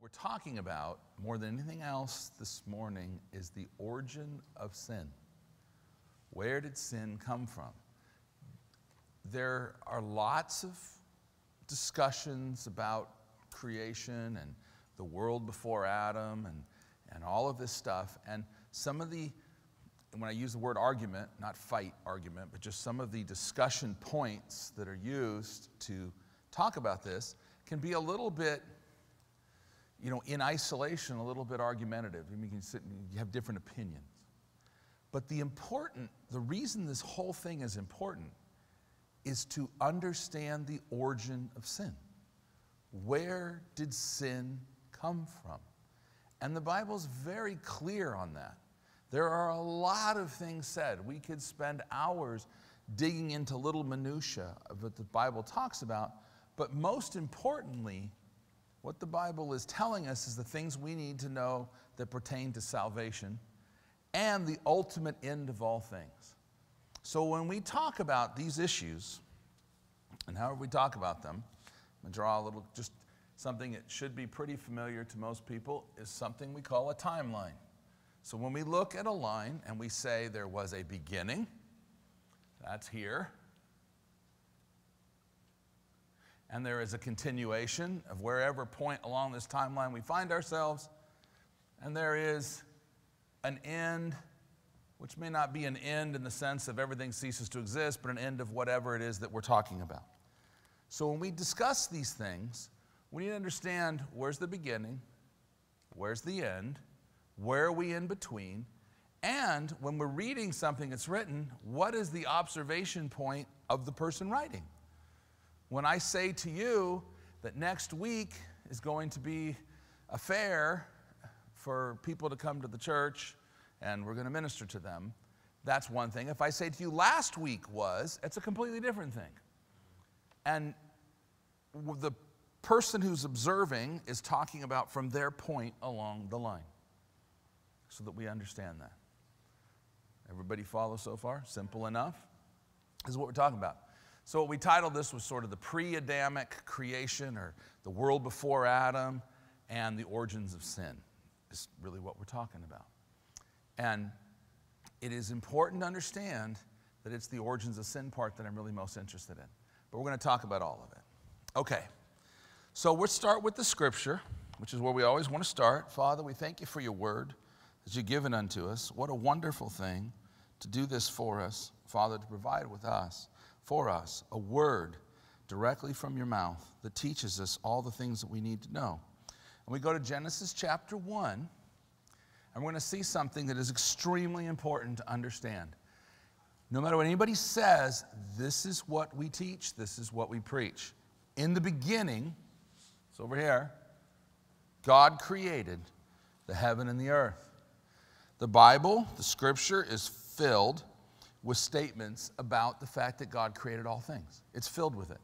we're talking about more than anything else this morning is the origin of sin. Where did sin come from? There are lots of discussions about creation and the world before Adam and, and all of this stuff. And some of the, when I use the word argument, not fight argument, but just some of the discussion points that are used to talk about this can be a little bit you know, in isolation, a little bit argumentative. I mean, you can sit and you have different opinions. But the important, the reason this whole thing is important is to understand the origin of sin. Where did sin come from? And the Bible's very clear on that. There are a lot of things said. We could spend hours digging into little minutiae of what the Bible talks about, but most importantly, what the Bible is telling us is the things we need to know that pertain to salvation and the ultimate end of all things. So when we talk about these issues, and however we talk about them, I'm to draw a little, just something that should be pretty familiar to most people, is something we call a timeline. So when we look at a line and we say there was a beginning, that's here, and there is a continuation of wherever point along this timeline we find ourselves, and there is an end, which may not be an end in the sense of everything ceases to exist, but an end of whatever it is that we're talking about. So when we discuss these things, we need to understand where's the beginning, where's the end, where are we in between, and when we're reading something that's written, what is the observation point of the person writing? When I say to you that next week is going to be a fair for people to come to the church and we're going to minister to them, that's one thing. If I say to you last week was, it's a completely different thing. And the person who's observing is talking about from their point along the line so that we understand that. Everybody follow so far? Simple enough? This is what we're talking about. So, what we titled this was sort of the pre Adamic creation or the world before Adam and the origins of sin, is really what we're talking about. And it is important to understand that it's the origins of sin part that I'm really most interested in. But we're going to talk about all of it. Okay, so we'll start with the scripture, which is where we always want to start. Father, we thank you for your word that you've given unto us. What a wonderful thing to do this for us, Father, to provide with us for us a word directly from your mouth that teaches us all the things that we need to know. And we go to Genesis chapter 1, and we're going to see something that is extremely important to understand. No matter what anybody says, this is what we teach, this is what we preach. In the beginning, it's over here, God created the heaven and the earth. The Bible, the scripture, is filled with statements about the fact that God created all things. It's filled with it.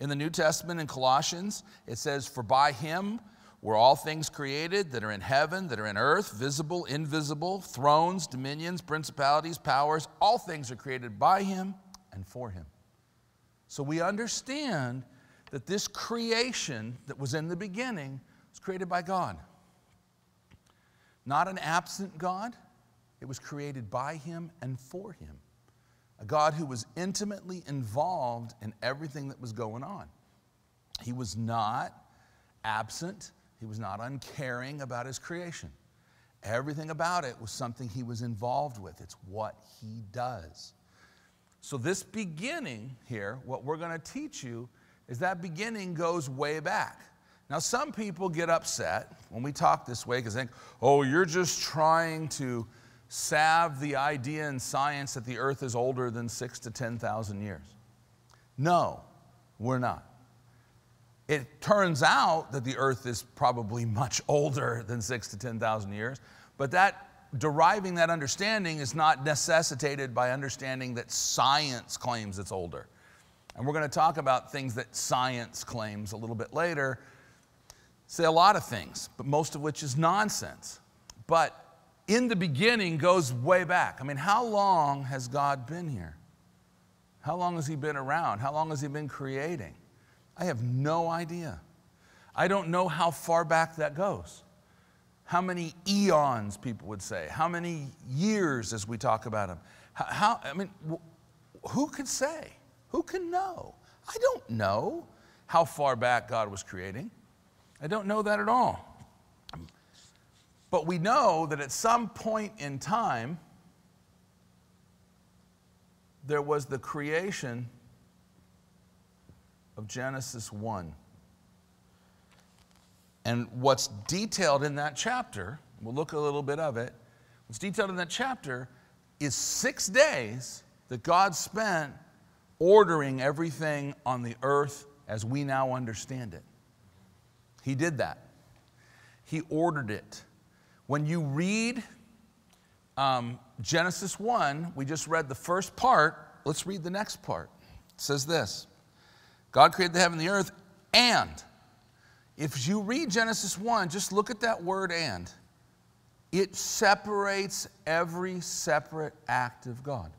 In the New Testament in Colossians, it says, For by him were all things created that are in heaven, that are in earth, visible, invisible, thrones, dominions, principalities, powers, all things are created by him and for him. So we understand that this creation that was in the beginning was created by God. Not an absent God, it was created by him and for him a God who was intimately involved in everything that was going on. He was not absent, he was not uncaring about his creation. Everything about it was something he was involved with, it's what he does. So, this beginning here, what we're going to teach you is that beginning goes way back. Now, some people get upset when we talk this way because they think, oh, you're just trying to salve the idea in science that the earth is older than six to 10,000 years. No, we're not. It turns out that the earth is probably much older than six to 10,000 years, but that deriving that understanding is not necessitated by understanding that science claims it's older. And we're going to talk about things that science claims a little bit later. Say a lot of things, but most of which is nonsense. But in the beginning goes way back. I mean, how long has God been here? How long has He been around? How long has He been creating? I have no idea. I don't know how far back that goes. How many eons, people would say. How many years as we talk about. How, how I mean, who could say? Who can know? I don't know how far back God was creating. I don't know that at all. But we know that at some point in time, there was the creation of Genesis 1. And what's detailed in that chapter, we'll look a little bit of it, what's detailed in that chapter is six days that God spent ordering everything on the earth as we now understand it. He did that. He ordered it. When you read um, Genesis 1, we just read the first part. Let's read the next part. It says this God created the heaven and the earth, and if you read Genesis 1, just look at that word and. It separates every separate act of God.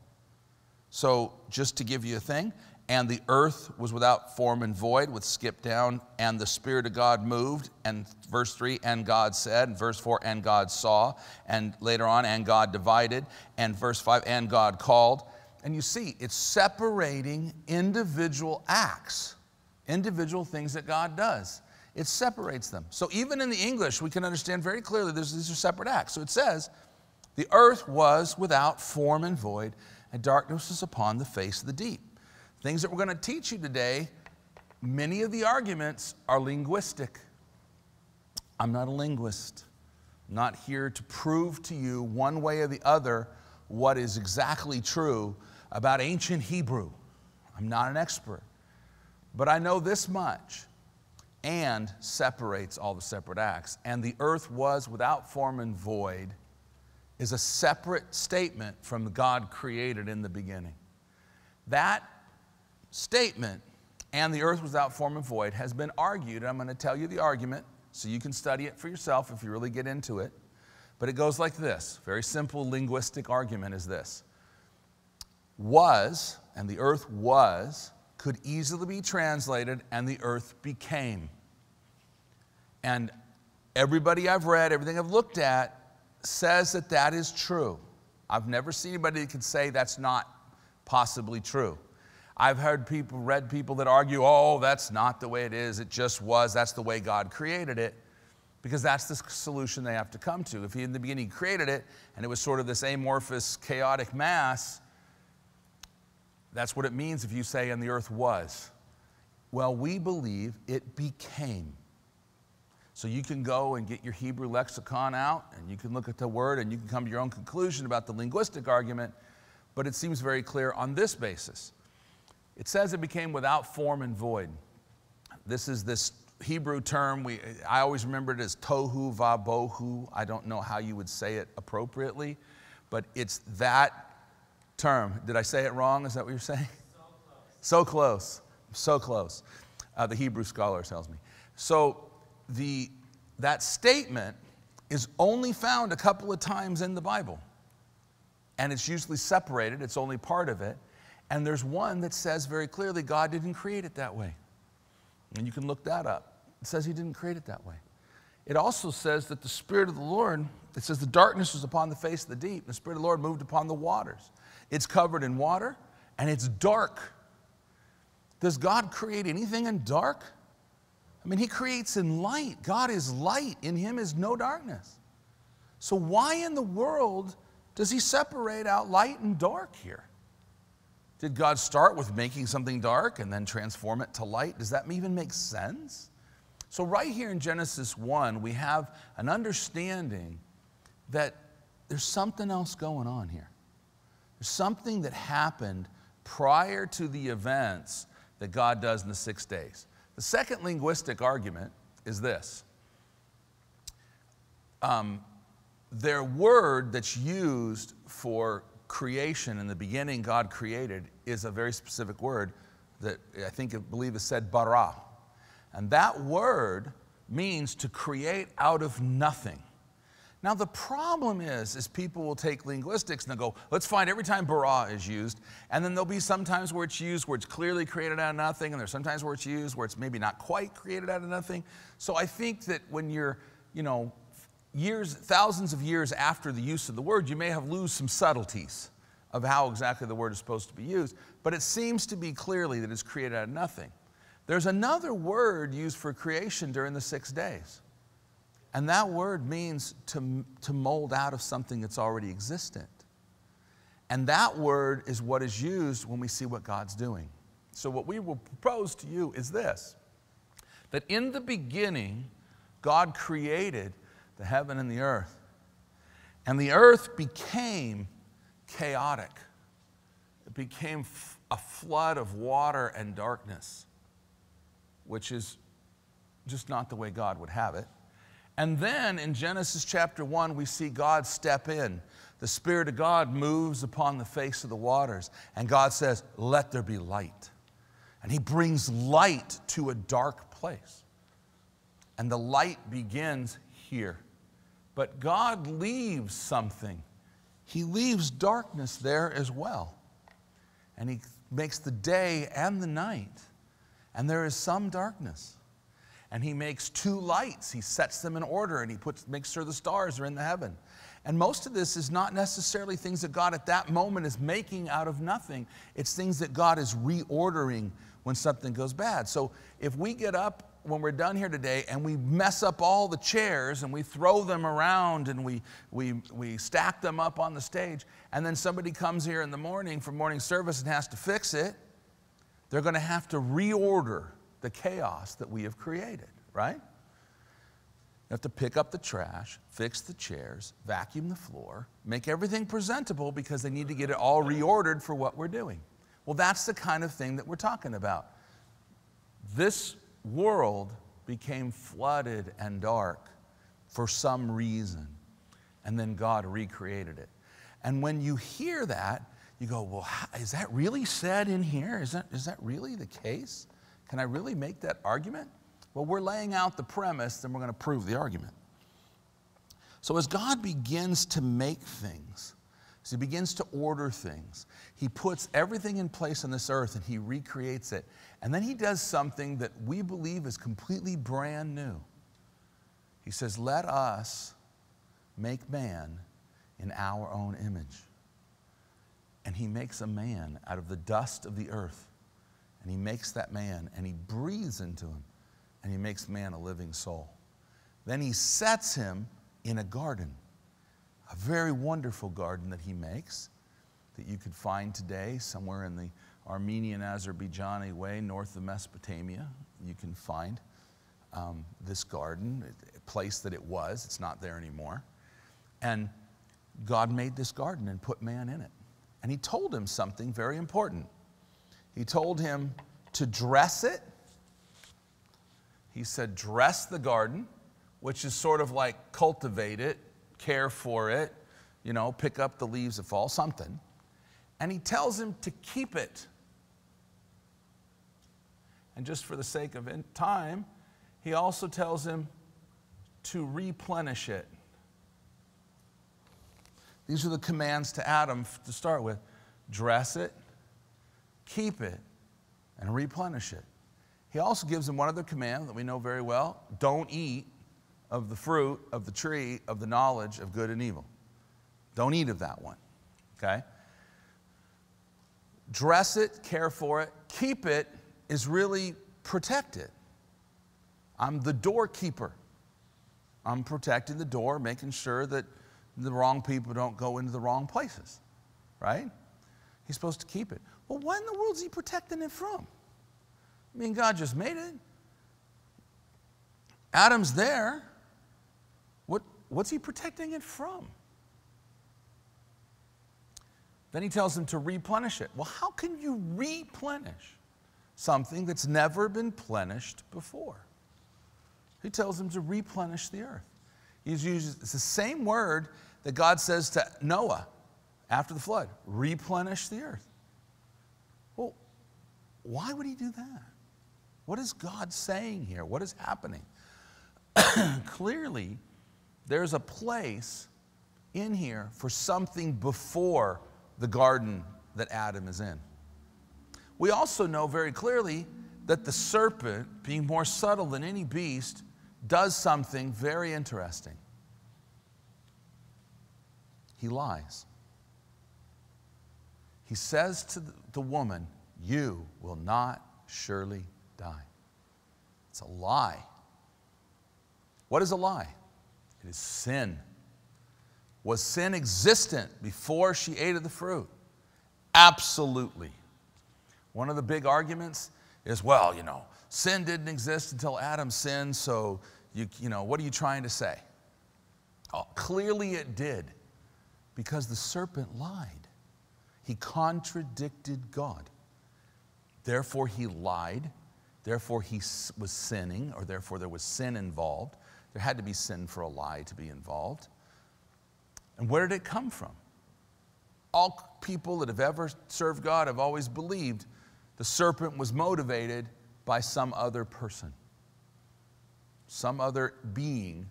So, just to give you a thing, and the earth was without form and void, with skip down, and the Spirit of God moved, and verse 3, and God said, and verse 4, and God saw, and later on, and God divided, and verse 5, and God called. And you see, it's separating individual acts, individual things that God does. It separates them. So even in the English, we can understand very clearly these are separate acts. So it says, the earth was without form and void, and darkness was upon the face of the deep. Things that we're going to teach you today, many of the arguments are linguistic. I'm not a linguist. I'm not here to prove to you one way or the other what is exactly true about ancient Hebrew. I'm not an expert. But I know this much and separates all the separate acts. And the earth was without form and void is a separate statement from God created in the beginning. That statement, and the earth was without form and void, has been argued. I'm going to tell you the argument so you can study it for yourself if you really get into it. But it goes like this very simple linguistic argument is this was, and the earth was, could easily be translated, and the earth became. And everybody I've read, everything I've looked at, says that that is true. I've never seen anybody that can say that's not possibly true. I've heard people, read people that argue, oh, that's not the way it is, it just was, that's the way God created it, because that's the solution they have to come to. If He in the beginning created it and it was sort of this amorphous, chaotic mass, that's what it means if you say, and the earth was. Well, we believe it became. So you can go and get your Hebrew lexicon out and you can look at the word and you can come to your own conclusion about the linguistic argument, but it seems very clear on this basis. It says it became without form and void. This is this Hebrew term. We, I always remember it as tohu vabohu. I don't know how you would say it appropriately, but it's that term. Did I say it wrong? Is that what you're saying? So close. So close. So close. Uh, the Hebrew scholar tells me. So the, that statement is only found a couple of times in the Bible. And it's usually separated, it's only part of it. And there's one that says very clearly God didn't create it that way. And you can look that up. It says He didn't create it that way. It also says that the Spirit of the Lord, it says the darkness was upon the face of the deep, the Spirit of the Lord moved upon the waters. It's covered in water and it's dark. Does God create anything in dark? I mean, He creates in light. God is light. In Him is no darkness. So, why in the world does He separate out light and dark here? Did God start with making something dark and then transform it to light? Does that even make sense? So, right here in Genesis 1, we have an understanding that there's something else going on here. There's something that happened prior to the events that God does in the six days. The second linguistic argument is this um, their word that's used for creation in the beginning, God created, is a very specific word that I think I believe is said bara. And that word means to create out of nothing. Now, the problem is, is people will take linguistics and they'll go, let's find every time bara is used. And then there'll be sometimes where it's used where it's clearly created out of nothing, and there's sometimes where it's used where it's maybe not quite created out of nothing. So I think that when you're, you know, years, thousands of years after the use of the word, you may have lose some subtleties of how exactly the word is supposed to be used. But it seems to be clearly that it's created out of nothing. There's another word used for creation during the six days. And that word means to, to mold out of something that's already existent. And that word is what is used when we see what God's doing. So, what we will propose to you is this that in the beginning, God created the heaven and the earth. And the earth became chaotic, it became a flood of water and darkness, which is just not the way God would have it. And then in Genesis chapter 1, we see God step in. The Spirit of God moves upon the face of the waters, and God says, Let there be light. And He brings light to a dark place. And the light begins here. But God leaves something, He leaves darkness there as well. And He makes the day and the night, and there is some darkness and he makes two lights. He sets them in order and he puts, makes sure the stars are in the heaven. And most of this is not necessarily things that God at that moment is making out of nothing. It's things that God is reordering when something goes bad. So if we get up when we're done here today and we mess up all the chairs and we throw them around and we, we, we stack them up on the stage, and then somebody comes here in the morning for morning service and has to fix it, they're going to have to reorder the chaos that we have created, right? You have to pick up the trash, fix the chairs, vacuum the floor, make everything presentable because they need to get it all reordered for what we're doing. Well, that's the kind of thing that we're talking about. This world became flooded and dark for some reason, and then God recreated it. And when you hear that, you go, Well, is that really said in here? Is that, is that really the case? Can I really make that argument? Well, we're laying out the premise, then we're going to prove the argument. So, as God begins to make things, as He begins to order things, He puts everything in place on this earth and He recreates it. And then He does something that we believe is completely brand new. He says, Let us make man in our own image. And He makes a man out of the dust of the earth and he makes that man and he breathes into him and he makes man a living soul. Then he sets him in a garden, a very wonderful garden that he makes that you could find today somewhere in the Armenian Azerbaijani way north of Mesopotamia. You can find um, this garden, a place that it was. It's not there anymore. And God made this garden and put man in it. And he told him something very important. He told him to dress it. He said, dress the garden, which is sort of like cultivate it, care for it, you know, pick up the leaves that fall, something. And he tells him to keep it. And just for the sake of time, he also tells him to replenish it. These are the commands to Adam to start with dress it, keep it, and replenish it. He also gives him one other command that we know very well don't eat of the fruit of the tree of the knowledge of good and evil. Don't eat of that one, okay? Dress it, care for it, keep it is really protect it. I'm the doorkeeper. I'm protecting the door, making sure that the wrong people don't go into the wrong places, right? He's supposed to keep it. Well, what in the world is he protecting it from? I mean, God just made it. Adam's there. What, what's he protecting it from? Then he tells him to replenish it. Well, how can you replenish something that's never been plenished before? He tells him to replenish the earth. He's uses it's the same word that God says to Noah after the flood replenish the earth. Well, why would he do that? What is God saying here? What is happening? Clearly, there's a place in here for something before the garden that Adam is in. We also know very clearly that the serpent, being more subtle than any beast, does something very interesting. He lies. He says to the woman, You will not surely die. It's a lie. What is a lie? It is sin. Was sin existent before she ate of the fruit? Absolutely. One of the big arguments is well, you know, sin didn't exist until Adam sinned, so, you, you know, what are you trying to say? Oh, clearly it did, because the serpent lied. He contradicted God. Therefore, he lied. Therefore, he was sinning, or therefore, there was sin involved. There had to be sin for a lie to be involved. And where did it come from? All people that have ever served God have always believed the serpent was motivated by some other person. Some other being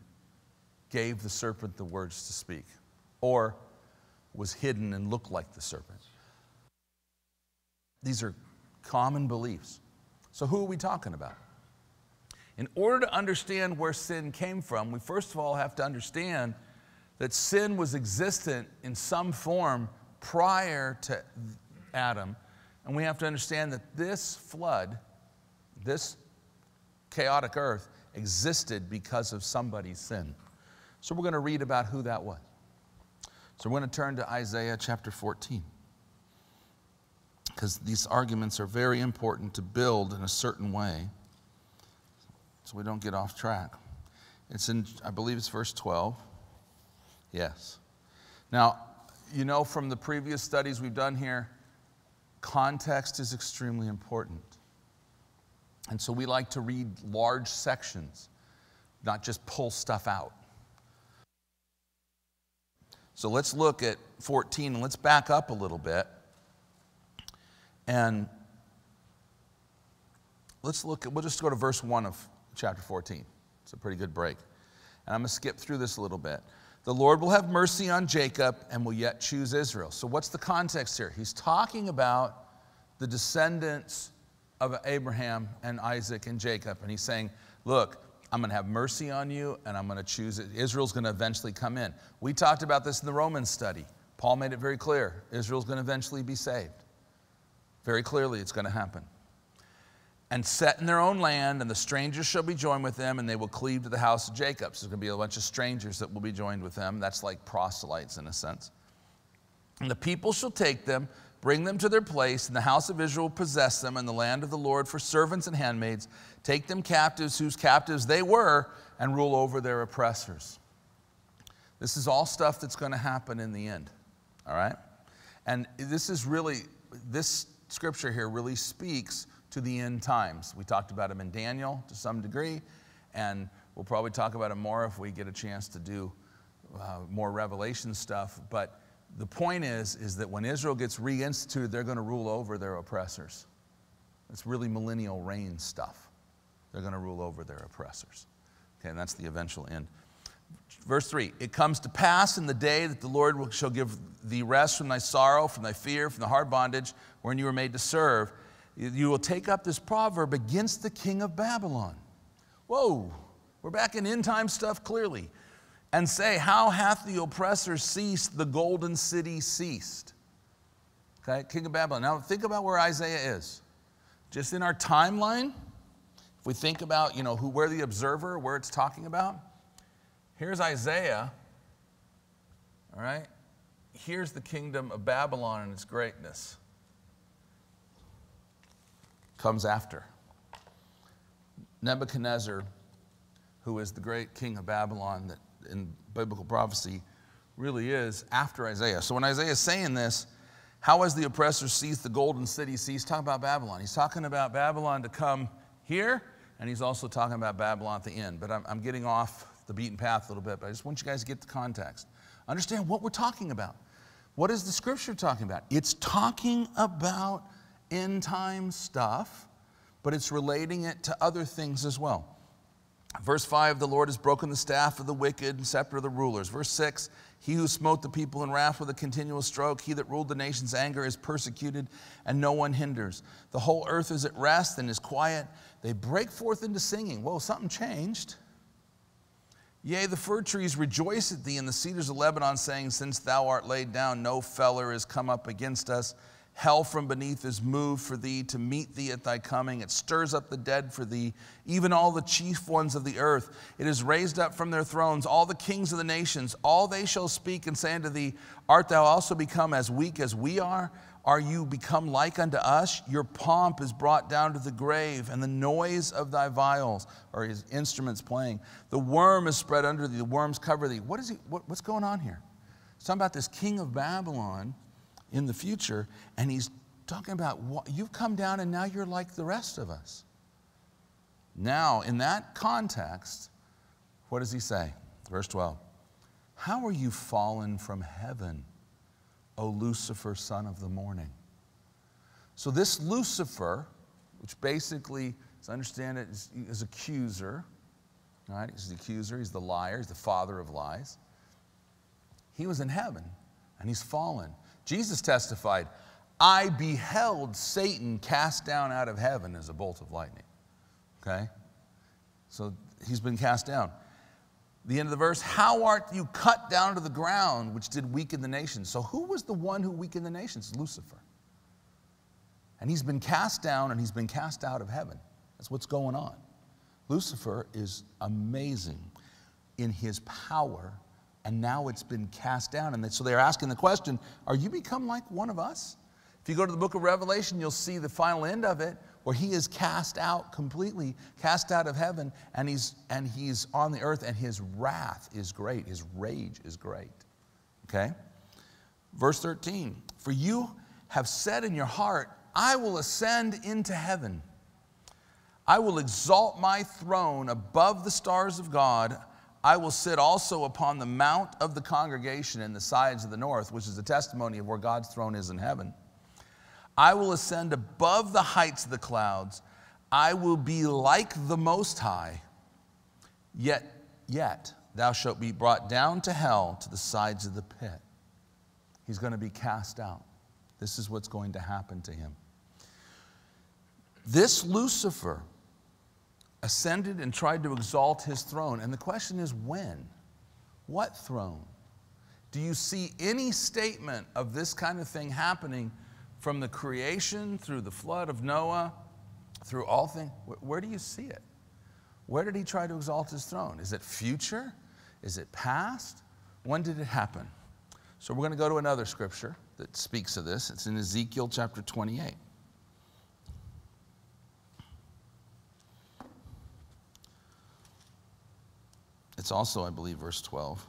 gave the serpent the words to speak, or was hidden and looked like the serpent. These are common beliefs. So, who are we talking about? In order to understand where sin came from, we first of all have to understand that sin was existent in some form prior to Adam. And we have to understand that this flood, this chaotic earth, existed because of somebody's sin. So we're going to read about who that was. So we're going to turn to Isaiah chapter 14 because these arguments are very important to build in a certain way so we don't get off track. It's in, I believe it's verse 12. Yes. Now, you know from the previous studies we've done here, context is extremely important. And so we like to read large sections, not just pull stuff out. So let's look at 14 and let's back up a little bit. And let's look at, we'll just go to verse 1 of chapter 14. It's a pretty good break. And I'm going to skip through this a little bit. The Lord will have mercy on Jacob and will yet choose Israel. So, what's the context here? He's talking about the descendants of Abraham and Isaac and Jacob. And he's saying, Look, I'm going to have mercy on you and I'm going to choose it. Israel's going to eventually come in. We talked about this in the Roman study. Paul made it very clear Israel's going to eventually be saved. Very clearly, it's going to happen and set in their own land, and the strangers shall be joined with them, and they will cleave to the house of Jacob. So there's going to be a bunch of strangers that will be joined with them. That's like proselytes in a sense. And the people shall take them, bring them to their place, and the house of Israel possess them in the land of the Lord for servants and handmaids, take them captives, whose captives they were, and rule over their oppressors. This is all stuff that's going to happen in the end, all right? And this is really, this scripture here really speaks to the end times. We talked about them in Daniel to some degree, and we'll probably talk about them more if we get a chance to do uh, more revelation stuff. But the point is, is that when Israel gets reinstituted, they're going to rule over their oppressors. It's really millennial reign stuff. They're going to rule over their oppressors. Okay, and that's the eventual end. Verse 3 It comes to pass in the day that the Lord shall give thee rest from thy sorrow, from thy fear, from the hard bondage wherein you were made to serve you will take up this proverb against the king of Babylon. Whoa, we're back in end time stuff clearly. And say, How hath the oppressor ceased, the golden city ceased? Okay, king of Babylon. Now think about where Isaiah is. Just in our timeline, if we think about, you know, who, where the observer, where it's talking about, here's Isaiah, all right? Here's the kingdom of Babylon and its greatness comes after. Nebuchadnezzar, who is the great king of Babylon that in biblical prophecy really is after Isaiah. So when Isaiah is saying this, how has the oppressor seized the golden city? See, he's talking about Babylon. He's talking about Babylon to come here, and he's also talking about Babylon at the end. But I'm, I'm getting off the beaten path a little bit, but I just want you guys to get the context. Understand what we're talking about. What is the scripture talking about? It's talking about end time stuff, but it's relating it to other things as well. Verse 5 The Lord has broken the staff of the wicked and scepter of the rulers. Verse 6 He who smote the people in wrath with a continual stroke, he that ruled the nation's anger is persecuted, and no one hinders. The whole earth is at rest and is quiet. They break forth into singing. Well, something changed. Yea, the fir trees rejoice at thee, and the cedars of Lebanon, saying, Since thou art laid down, no feller is come up against us. Hell from beneath is moved for thee to meet thee at thy coming. It stirs up the dead for thee, even all the chief ones of the earth. It is raised up from their thrones, all the kings of the nations. All they shall speak and say unto thee, Art thou also become as weak as we are? Are you become like unto us? Your pomp is brought down to the grave, and the noise of thy viols, or his instruments playing. The worm is spread under thee, the worms cover thee. What is he, what, what's going on here? He's talking about this king of Babylon in the future, and he's talking about what, you've come down and now you're like the rest of us. Now, in that context, what does he say? Verse 12 How are you fallen from heaven? O Lucifer, son of the morning. So, this Lucifer, which basically, as I understand it, is, is accuser, right? He's the accuser, he's the liar, he's the father of lies. He was in heaven and he's fallen. Jesus testified, I beheld Satan cast down out of heaven as a bolt of lightning. Okay? So he's been cast down. The end of the verse, how art you cut down to the ground, which did weaken the nations? So, who was the one who weakened the nations? Lucifer. And he's been cast down and he's been cast out of heaven. That's what's going on. Lucifer is amazing in his power, and now it's been cast down. And so they're asking the question Are you become like one of us? If you go to the book of Revelation, you'll see the final end of it where he is cast out completely, cast out of heaven, and he's, and he's on the earth, and his wrath is great. His rage is great. Okay? Verse 13 For you have said in your heart, I will ascend into heaven. I will exalt my throne above the stars of God. I will sit also upon the mount of the congregation in the sides of the north, which is a testimony of where God's throne is in heaven. I will ascend above the heights of the clouds. I will be like the Most High. Yet, yet, thou shalt be brought down to hell to the sides of the pit. He's going to be cast out. This is what's going to happen to him. This Lucifer ascended and tried to exalt his throne. And the question is when? What throne? Do you see any statement of this kind of thing happening from the creation through the flood of Noah, through all things, where do you see it? Where did he try to exalt his throne? Is it future? Is it past? When did it happen? So we're going to go to another scripture that speaks of this. It's in Ezekiel chapter 28. It's also, I believe, verse 12.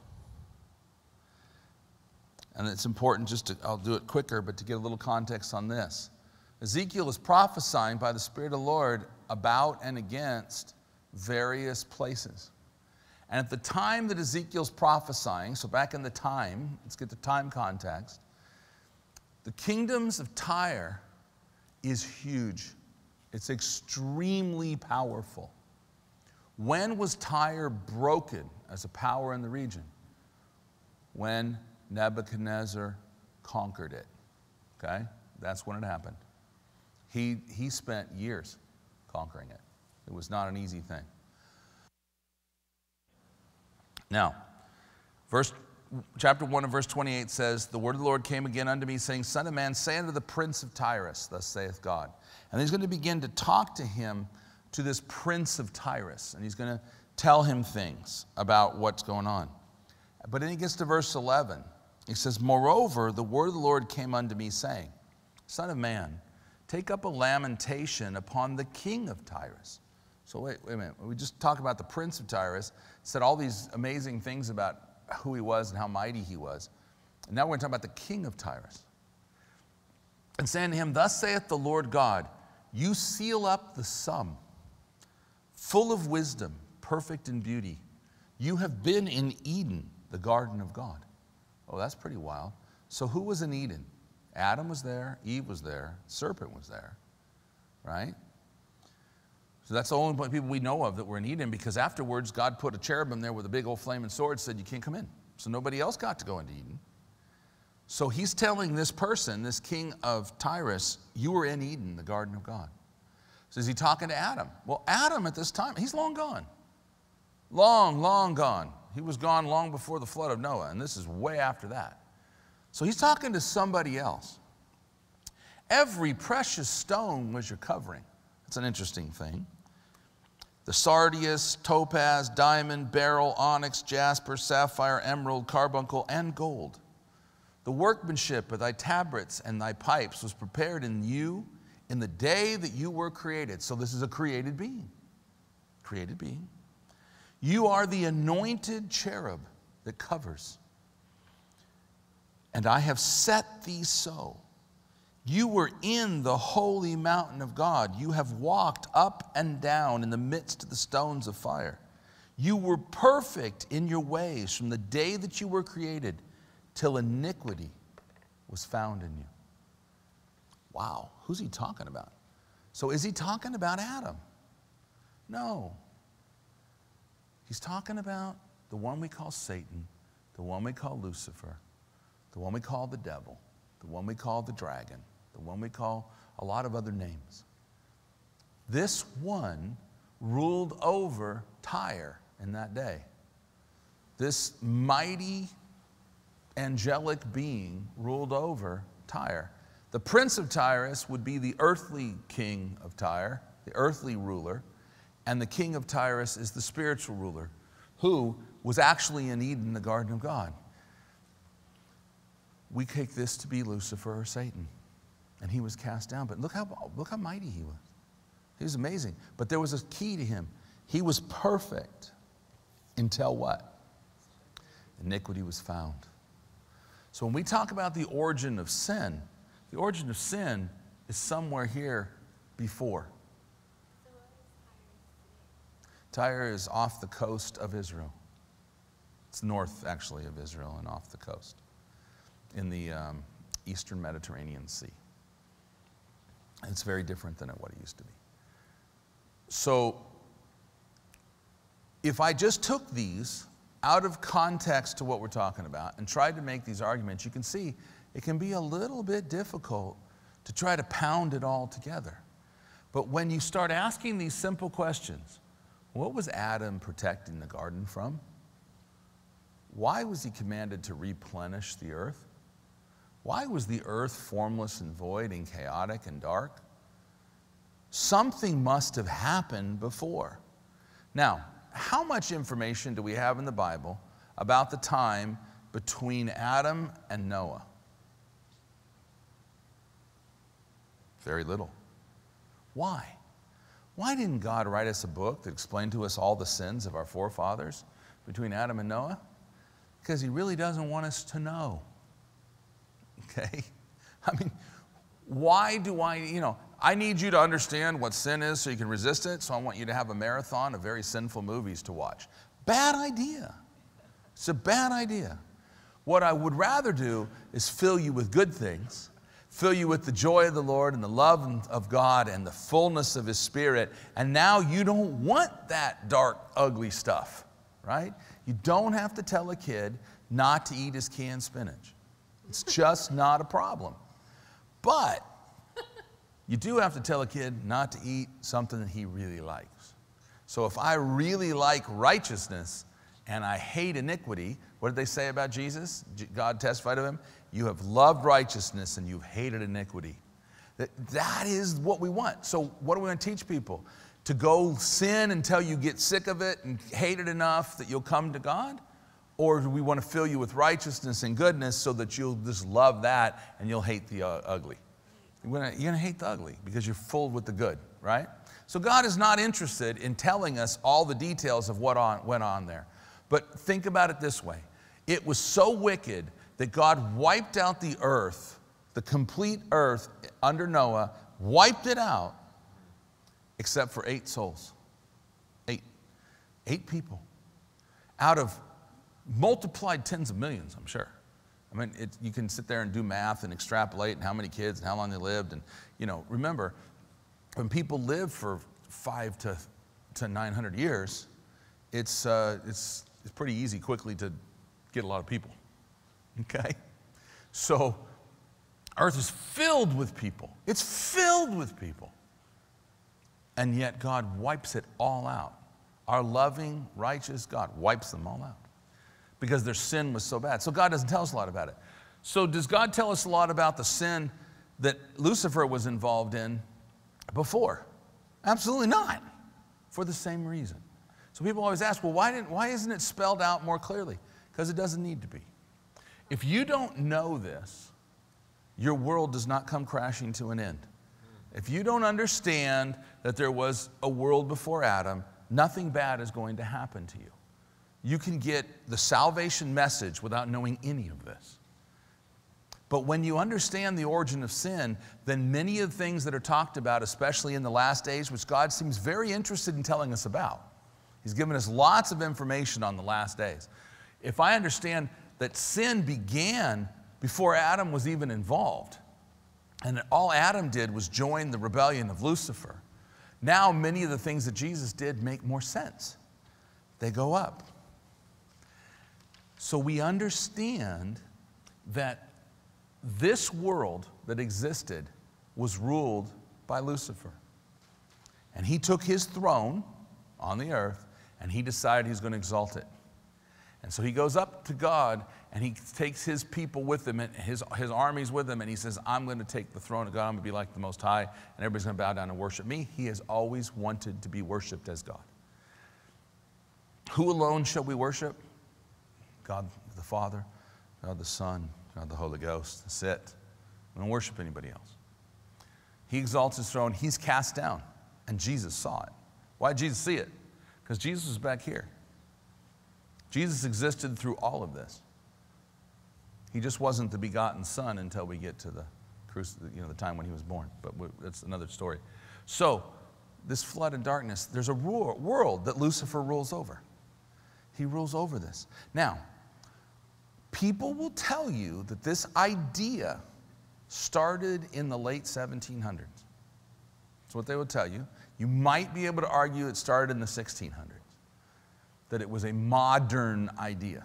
And it's important just to, I'll do it quicker, but to get a little context on this. Ezekiel is prophesying by the Spirit of the Lord about and against various places. And at the time that Ezekiel's prophesying, so back in the time, let's get the time context, the kingdoms of Tyre is huge. It's extremely powerful. When was Tyre broken as a power in the region? When Nebuchadnezzar conquered it. Okay? That's when it happened. He, he spent years conquering it. It was not an easy thing. Now, verse, chapter 1 and verse 28 says, The word of the Lord came again unto me, saying, Son of man, say unto the prince of Tyrus, thus saith God. And he's going to begin to talk to him, to this prince of Tyrus, and he's going to tell him things about what's going on. But then he gets to verse 11, he says, Moreover, the word of the Lord came unto me, saying, Son of man, take up a lamentation upon the king of Tyrus. So, wait, wait a minute. We just talked about the prince of Tyrus, said all these amazing things about who he was and how mighty he was. And now we're going to talk about the king of Tyrus. And saying to him, Thus saith the Lord God, You seal up the sum, full of wisdom, perfect in beauty. You have been in Eden, the garden of God. Oh, that's pretty wild. So, who was in Eden? Adam was there, Eve was there, serpent was there, right? So that's the only people we know of that were in Eden because afterwards God put a cherubim there with a big old flaming sword said you can't come in. So nobody else got to go into Eden. So he's telling this person, this king of Tyrus, you were in Eden, the garden of God. So is he talking to Adam? Well, Adam at this time, he's long gone. Long, long gone. He was gone long before the flood of Noah, and this is way after that. So he's talking to somebody else. Every precious stone was your covering. That's an interesting thing. The sardius, topaz, diamond, beryl, onyx, jasper, sapphire, emerald, carbuncle, and gold. The workmanship of thy tabrets and thy pipes was prepared in you in the day that you were created. So this is a created being. Created being. You are the anointed cherub that covers. And I have set thee so. You were in the holy mountain of God. You have walked up and down in the midst of the stones of fire. You were perfect in your ways from the day that you were created till iniquity was found in you. Wow, who's he talking about? So is he talking about Adam? No. He's talking about the one we call Satan, the one we call Lucifer, the one we call the devil, the one we call the dragon, the one we call a lot of other names. This one ruled over Tyre in that day. This mighty angelic being ruled over Tyre. The prince of Tyrus would be the earthly king of Tyre, the earthly ruler, and the king of Tyrus is the spiritual ruler, who was actually in Eden, the garden of God. We take this to be Lucifer or Satan, and he was cast down. But look how, look how mighty he was. He was amazing. But there was a key to him. He was perfect until what? Iniquity was found. So when we talk about the origin of sin, the origin of sin is somewhere here before. Tyre is off the coast of Israel. It's north, actually, of Israel and off the coast in the um, eastern Mediterranean Sea. It's very different than what it used to be. So, if I just took these out of context to what we're talking about and tried to make these arguments, you can see it can be a little bit difficult to try to pound it all together. But when you start asking these simple questions, what was Adam protecting the garden from? Why was he commanded to replenish the earth? Why was the earth formless and void and chaotic and dark? Something must have happened before. Now, how much information do we have in the Bible about the time between Adam and Noah? Very little. Why? Why didn't God write us a book that explained to us all the sins of our forefathers between Adam and Noah? Because He really doesn't want us to know. Okay? I mean, why do I, you know, I need you to understand what sin is so you can resist it, so I want you to have a marathon of very sinful movies to watch. Bad idea. It's a bad idea. What I would rather do is fill you with good things fill you with the joy of the Lord and the love of God and the fullness of His Spirit. And now you don't want that dark, ugly stuff, right? You don't have to tell a kid not to eat his canned spinach. It's just not a problem. But you do have to tell a kid not to eat something that he really likes. So if I really like righteousness and I hate iniquity, what did they say about Jesus? God testified of him. You have loved righteousness and you've hated iniquity. That, that is what we want. So, what are we going to teach people? To go sin until you get sick of it and hate it enough that you'll come to God? Or do we want to fill you with righteousness and goodness so that you'll just love that and you'll hate the uh, ugly? You're going to hate the ugly because you're full with the good, right? So God is not interested in telling us all the details of what on, went on there. But think about it this way it was so wicked that God wiped out the earth, the complete earth under Noah, wiped it out, except for eight souls. Eight. Eight people. Out of multiplied tens of millions, I'm sure. I mean, it, you can sit there and do math and extrapolate and how many kids and how long they lived. And, you know, remember, when people live for five to, to 900 years, it's, uh, it's, it's pretty easy quickly to get a lot of people. Okay? So, earth is filled with people. It's filled with people. And yet, God wipes it all out. Our loving, righteous God wipes them all out because their sin was so bad. So, God doesn't tell us a lot about it. So, does God tell us a lot about the sin that Lucifer was involved in before? Absolutely not, for the same reason. So, people always ask, well, why, didn't, why isn't it spelled out more clearly? Because it doesn't need to be. If you don't know this, your world does not come crashing to an end. If you don't understand that there was a world before Adam, nothing bad is going to happen to you. You can get the salvation message without knowing any of this. But when you understand the origin of sin, then many of the things that are talked about, especially in the last days, which God seems very interested in telling us about, He's given us lots of information on the last days. If I understand that sin began before Adam was even involved, and all Adam did was join the rebellion of Lucifer, now many of the things that Jesus did make more sense. They go up. So we understand that this world that existed was ruled by Lucifer. And he took his throne on the earth and he decided he's going to exalt it. And so he goes up to God and he takes his people with him and his, his armies with him and he says, I'm going to take the throne of God. I'm going to be like the Most High and everybody's going to bow down and worship me. He has always wanted to be worshiped as God. Who alone shall we worship? God the Father, God the Son, God the Holy Ghost. That's it. We don't worship anybody else. He exalts his throne, he's cast down, and Jesus saw it. Why did Jesus see it? Because Jesus was back here. Jesus existed through all of this. He just wasn't the begotten Son until we get to the, you know, the time when he was born, but that's another story. So, this flood and darkness, there's a world that Lucifer rules over. He rules over this. Now, people will tell you that this idea started in the late 1700s. That's what they will tell you. You might be able to argue it started in the 1600s, that it was a modern idea.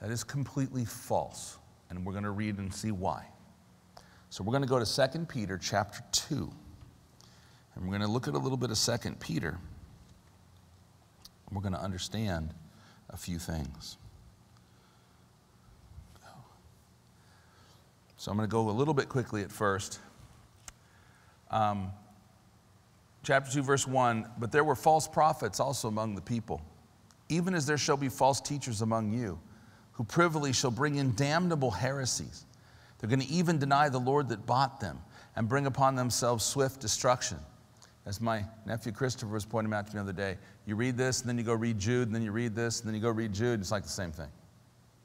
That is completely false, and we're going to read and see why. So we're going to go to 2 Peter chapter 2, and we're going to look at a little bit of 2 Peter. We're going to understand a few things. So I'm going to go a little bit quickly at first. Um, chapter 2, verse 1 But there were false prophets also among the people, even as there shall be false teachers among you, who privily shall bring in damnable heresies. They're going to even deny the Lord that bought them and bring upon themselves swift destruction. As my nephew Christopher was pointing out to me the other day, you read this, and then you go read Jude, and then you read this, and then you go read Jude. It's like the same thing.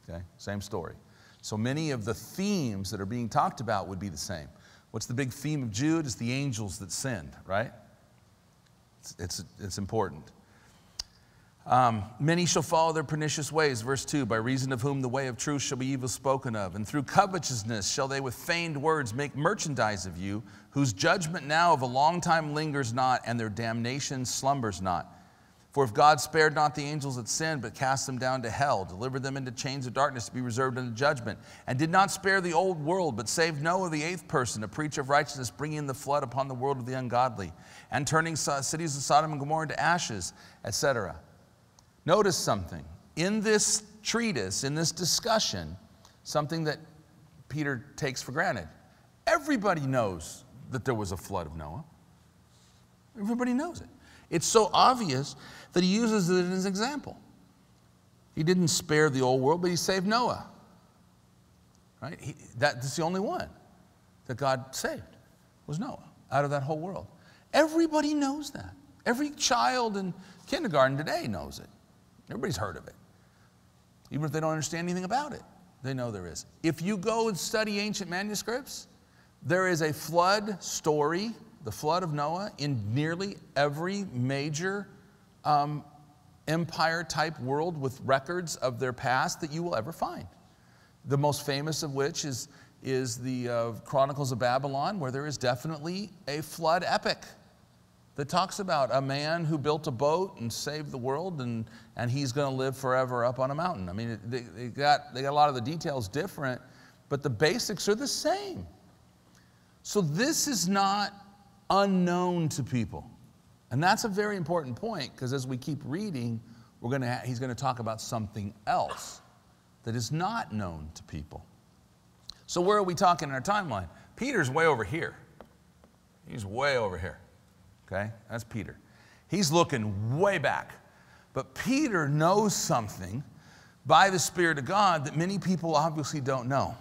Okay? Same story. So many of the themes that are being talked about would be the same. What's the big theme of Jude? It's the angels that sinned, right? It's, it's, important. Um, many shall follow their pernicious ways, verse 2, by reason of whom the way of truth shall be evil spoken of. And through covetousness shall they with feigned words make merchandise of you, whose judgment now of a long time lingers not, and their damnation slumbers not. For if God spared not the angels that sinned, but cast them down to hell, delivered them into chains of darkness to be reserved unto judgment, and did not spare the old world, but saved Noah, the eighth person, a preacher of righteousness, bringing the flood upon the world of the ungodly, and turning cities of Sodom and Gomorrah into ashes, etc. Notice something. In this treatise, in this discussion, something that Peter takes for granted. Everybody knows that there was a flood of Noah. Everybody knows it. It's so obvious that he uses it as an example. He didn't spare the old world, but he saved Noah. Right? He, that's the only one that God saved was Noah out of that whole world. Everybody knows that. Every child in kindergarten today knows it. Everybody's heard of it. Even if they don't understand anything about it, they know there is. If you go and study ancient manuscripts, there is a flood story, the flood of Noah, in nearly every major um, empire type world with records of their past that you will ever find. The most famous of which is, is the uh, Chronicles of Babylon, where there is definitely a flood epic. that talks about a man who built a boat and saved the world and, and he's going to live forever up on a mountain. I mean, they, they, got, they got a lot of the details different, but the basics are the same. So this is not unknown to people. And that's a very important point because as we keep reading, we're to he's going to talk about something else that is not known to people. So, where are we talking in our timeline? Peter's way over here. He's way over here. Okay? That's Peter. He's looking way back. But Peter knows something by the Spirit of God that many people obviously don't know.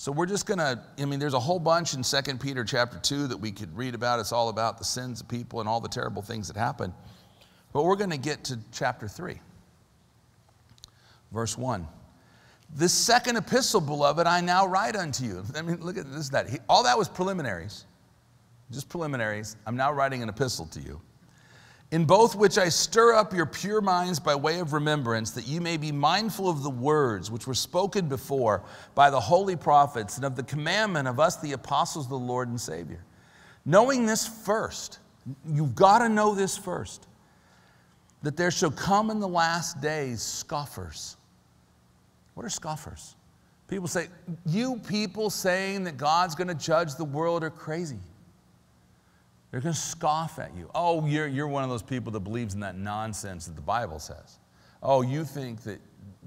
So we're just going to, I mean, there's a whole bunch in 2 Peter chapter 2 that we could read about. It's all about the sins of people and all the terrible things that happen. But we're going to get to chapter 3, verse 1. This second epistle, beloved, I now write unto you. I mean, look at this, that. He, all that was preliminaries, just preliminaries. I'm now writing an epistle to you. In both which I stir up your pure minds by way of remembrance, that you may be mindful of the words which were spoken before by the holy prophets and of the commandment of us, the apostles of the Lord and Savior. Knowing this first, you've got to know this first, that there shall come in the last days scoffers what are scoffers? People say, You people saying that God's going to judge the world are crazy. They're going to scoff at you. Oh, you're, you're one of those people that believes in that nonsense that the Bible says. Oh, you think that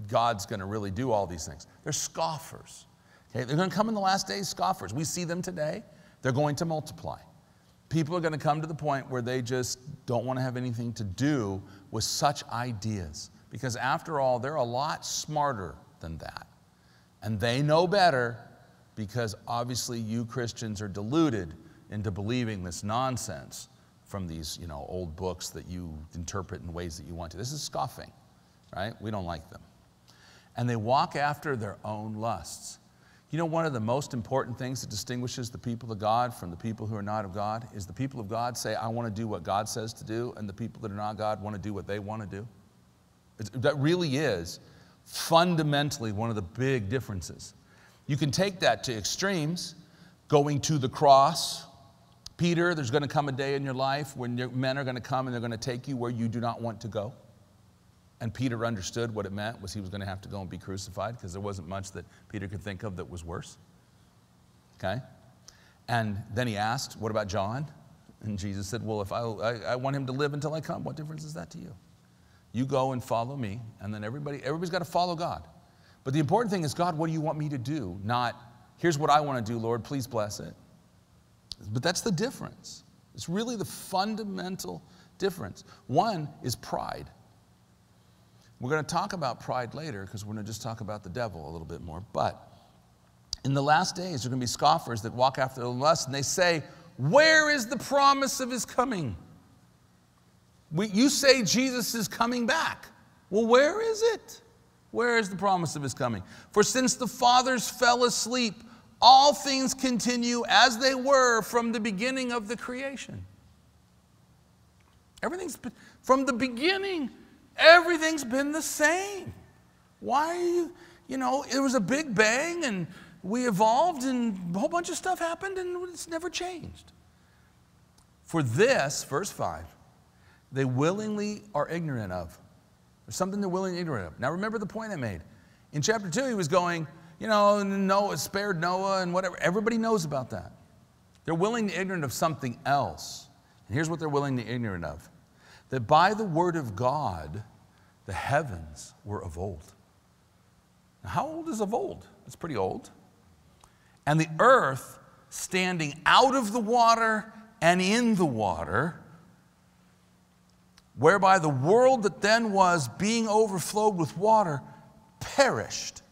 God's going to really do all these things. They're scoffers. Okay? They're going to come in the last days, scoffers. We see them today. They're going to multiply. People are going to come to the point where they just don't want to have anything to do with such ideas. Because after all, they're a lot smarter than that. And they know better because obviously you Christians are deluded into believing this nonsense from these you know, old books that you interpret in ways that you want to. This is scoffing, right? We don't like them. And they walk after their own lusts. You know, one of the most important things that distinguishes the people of God from the people who are not of God is the people of God say, I want to do what God says to do, and the people that are not God want to do what they want to do. It's, that really is fundamentally one of the big differences. You can take that to extremes, going to the cross. Peter, there's going to come a day in your life when your men are going to come and they're going to take you where you do not want to go. And Peter understood what it meant was he was going to have to go and be crucified because there wasn't much that Peter could think of that was worse. Okay? And then he asked, What about John? And Jesus said, Well, if I, I, I want him to live until I come, what difference is that to you? You go and follow me, and then everybody, everybody's got to follow God. But the important thing is, God, what do you want me to do? Not, here's what I want to do, Lord, please bless it. But that's the difference. It's really the fundamental difference. One is pride. We're going to talk about pride later because we're going to just talk about the devil a little bit more. But in the last days, there are going to be scoffers that walk after the lust and they say, Where is the promise of his coming? We, you say Jesus is coming back. Well, where is it? Where is the promise of his coming? For since the fathers fell asleep, all things continue as they were from the beginning of the creation. Everything's been, from the beginning, everything's been the same. Why you, you know, it was a big bang and we evolved and a whole bunch of stuff happened and it's never changed. For this, verse 5, they willingly are ignorant of. There's something they're willingly ignorant of. Now remember the point I made. In chapter 2, he was going, you know, Noah spared Noah and whatever. Everybody knows about that. They're willingly ignorant of something else. And here's what they're willing to ignorant of that by the word of God, the heavens were of old. Now, how old is of old? It's pretty old. And the earth standing out of the water and in the water whereby the world that then was being overflowed with water perished.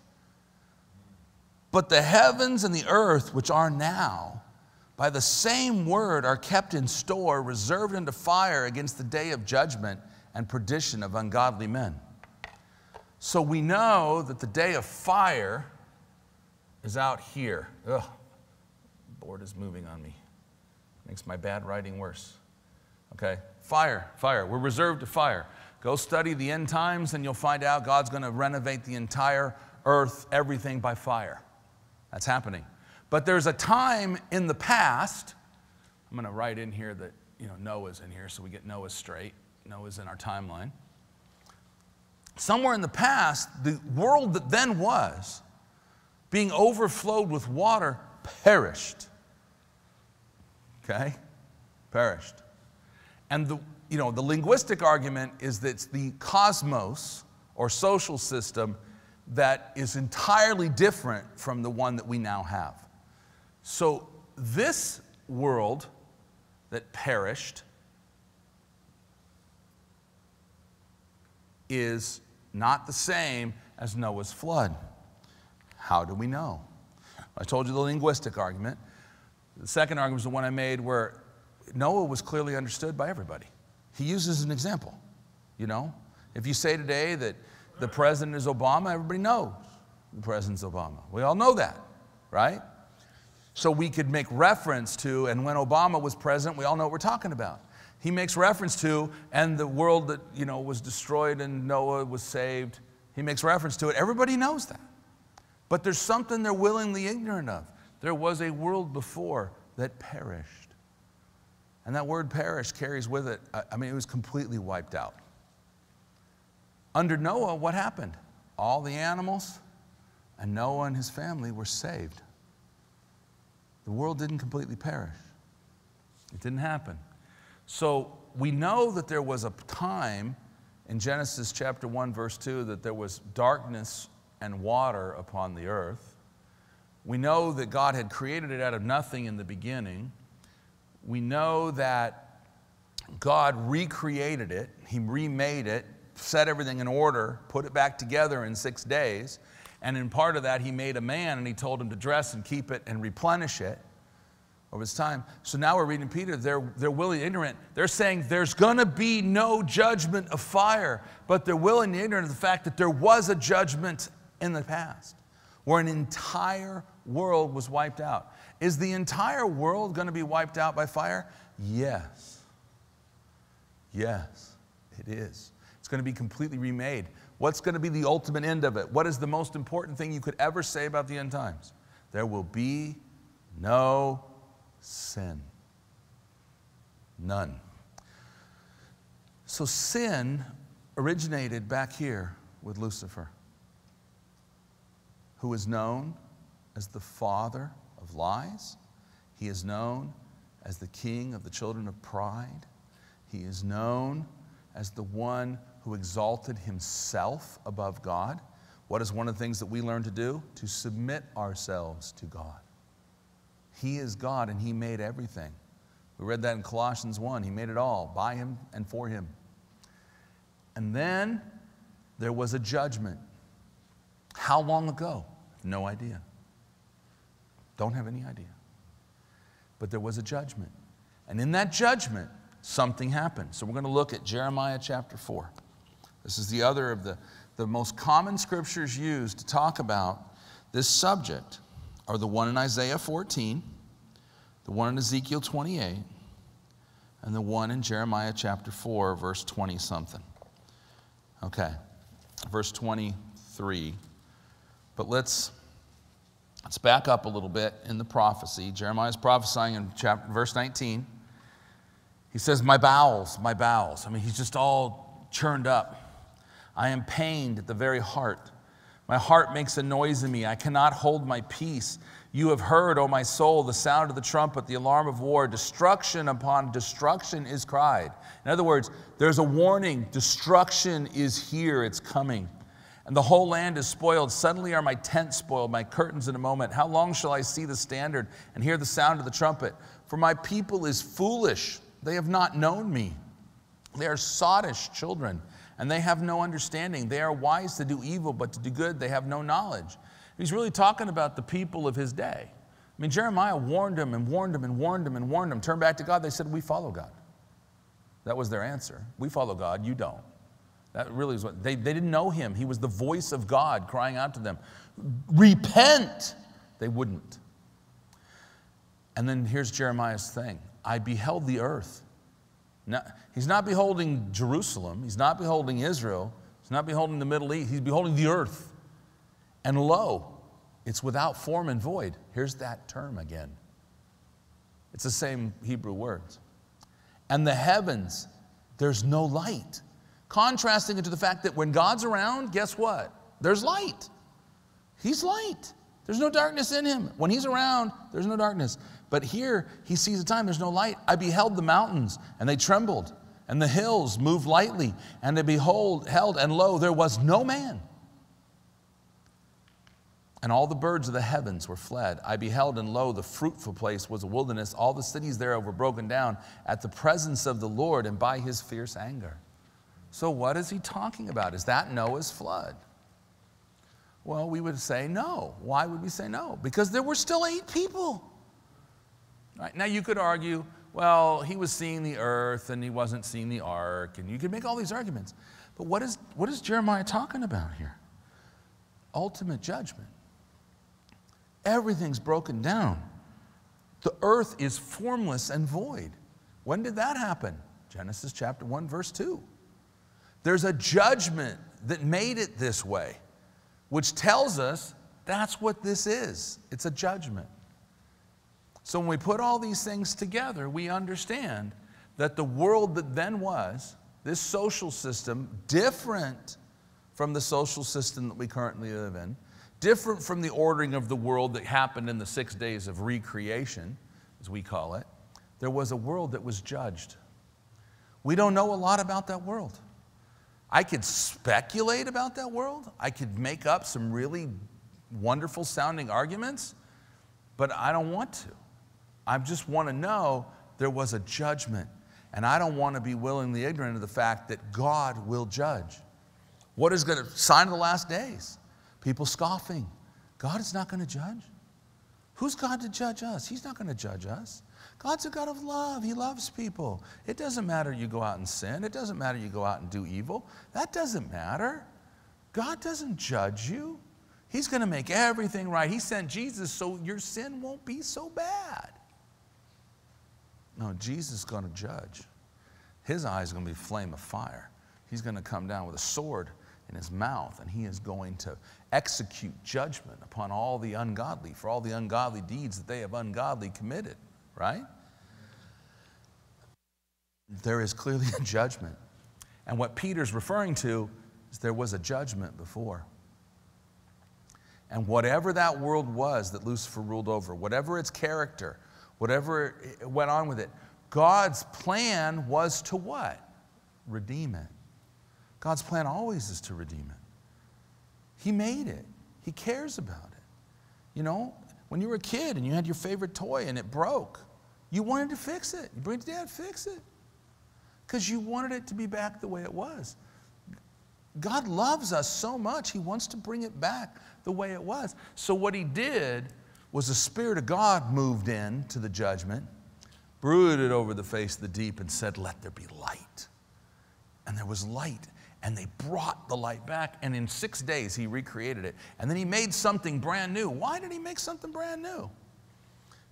But the heavens and the earth, which are now, by the same word are kept in store, reserved unto fire against the day of judgment and perdition of ungodly men. So we know that the day of fire is out here. Ugh, board is moving on me. Makes my bad writing worse. Okay? Fire, fire. We're reserved to fire. Go study the end times and you'll find out God's going to renovate the entire earth, everything by fire. That's happening. But there's a time in the past, I'm going to write in here that you know, Noah's in here, so we get Noah straight. Noah's in our timeline. Somewhere in the past, the world that then was, being overflowed with water, perished. Okay? Perished. And the, you know, the linguistic argument is that the cosmos or social system that is entirely different from the one that we now have. So, this world that perished is not the same as Noah's flood. How do we know? I told you the linguistic argument. The second argument is the one I made where Noah was clearly understood by everybody. He uses an example. You know, if you say today that the president is Obama, everybody knows the president's Obama. We all know that, right? So we could make reference to, and when Obama was president, we all know what we're talking about. He makes reference to, and the world that you know was destroyed and Noah was saved. He makes reference to it. Everybody knows that. But there's something they're willingly ignorant of. There was a world before that perished. And that word perish carries with it, I mean, it was completely wiped out. Under Noah, what happened? All the animals and Noah and his family were saved. The world didn't completely perish, it didn't happen. So we know that there was a time in Genesis chapter 1, verse 2, that there was darkness and water upon the earth. We know that God had created it out of nothing in the beginning we know that God recreated it, He remade it, set everything in order, put it back together in six days. And in part of that, He made a man and He told him to dress and keep it and replenish it over his time. So now we're reading Peter, they're, they're willing ignorant. They're saying there's gonna be no judgment of fire, but they're willing ignorant of the fact that there was a judgment in the past where an entire world was wiped out. Is the entire world going to be wiped out by fire? Yes. Yes, it is. Going to be completely remade. What's going to be the ultimate end of it? What is the most important thing you could ever say about the end times? There will be no sin. None. So sin originated back here with Lucifer, who is known as the father of lies. He is known as the king of the children of pride. He is known as the one who exalted himself above God. What is one of the things that we learn to do? To submit ourselves to God. He is God and He made everything. We read that in Colossians 1. He made it all by Him and for Him. And then there was a judgment. How long ago? No idea. Don't have any idea. But there was a judgment. And in that judgment, something happened. So we're going to look at Jeremiah chapter 4. This is the other of the, the most common scriptures used to talk about this subject are the one in Isaiah 14, the one in Ezekiel 28, and the one in Jeremiah chapter 4, verse 20 something. Okay, verse 23. But let's Let's back up a little bit in the prophecy. Jeremiah is prophesying in chapter, verse 19. He says, My bowels, my bowels. I mean, he's just all churned up. I am pained at the very heart. My heart makes a noise in me. I cannot hold my peace. You have heard, O my soul, the sound of the trumpet, the alarm of war. Destruction upon destruction is cried. In other words, there's a warning. Destruction is here, it's coming and the whole land is spoiled. Suddenly are my tents spoiled, my curtains in a moment. How long shall I see the standard and hear the sound of the trumpet? For my people is foolish. They have not known me. They are sottish children, and they have no understanding. They are wise to do evil, but to do good they have no knowledge. He's really talking about the people of his day. I mean, Jeremiah warned them and warned them and warned them and warned them. Turn back to God. They said, We follow God. That was their answer. We follow God, you don't. That really is what they, they didn't know him. He was the voice of God crying out to them, Repent! They wouldn't. And then here's Jeremiah's thing I beheld the earth. Now, he's not beholding Jerusalem, he's not beholding Israel, he's not beholding the Middle East, he's beholding the earth. And lo, it's without form and void. Here's that term again. It's the same Hebrew words. and the heavens, there's no light. Contrasting it to the fact that when God's around, guess what? There's light. He's light. There's no darkness in him. When he's around, there's no darkness. But here, he sees a time there's no light. I beheld the mountains, and they trembled, and the hills moved lightly, and they behold, held, and lo, there was no man. And all the birds of the heavens were fled. I beheld, and lo, the fruitful place was a wilderness. All the cities thereof were broken down at the presence of the Lord and by his fierce anger. So, what is he talking about? Is that Noah's flood? Well, we would say no. Why would we say no? Because there were still eight people. Right? Now, you could argue, well, he was seeing the earth and he wasn't seeing the ark, and you could make all these arguments. But what is, what is Jeremiah talking about here? Ultimate judgment. Everything's broken down. The earth is formless and void. When did that happen? Genesis chapter 1, verse 2. There's a judgment that made it this way, which tells us that's what this is it's a judgment. So when we put all these things together, we understand that the world that then was, this social system, different from the social system that we currently live in, different from the ordering of the world that happened in the six days of recreation, as we call it, there was a world that was judged. We don't know a lot about that world. I could speculate about that world. I could make up some really wonderful sounding arguments, but I don't want to. I just want to know there was a judgment, and I don't want to be willingly ignorant of the fact that God will judge. What is going to sign of the last days? People scoffing. God is not going to judge. Who's God to judge us? He's not going to judge us. God's a God of love. He loves people. It doesn't matter you go out and sin. It doesn't matter you go out and do evil. That doesn't matter. God doesn't judge you. He's going to make everything right. He sent Jesus so your sin won't be so bad. No, Jesus is going to judge. His eyes are going to be flame of fire. He's going to come down with a sword in his mouth, and he is going to execute judgment upon all the ungodly for all the ungodly deeds that they have ungodly committed, right? There is clearly a judgment. And what Peter's referring to is there was a judgment before. And whatever that world was that Lucifer ruled over, whatever its character, whatever went on with it, God's plan was to what? Redeem it. God's plan always is to redeem it. He made it, He cares about it. You know, when you were a kid and you had your favorite toy and it broke, you wanted to fix it. You bring it to dad, fix it. Because you wanted it to be back the way it was. God loves us so much, He wants to bring it back the way it was. So, what He did was the Spirit of God moved in to the judgment, brooded over the face of the deep, and said, Let there be light. And there was light and they brought the light back. And in six days, he recreated it. And then he made something brand new. Why did he make something brand new?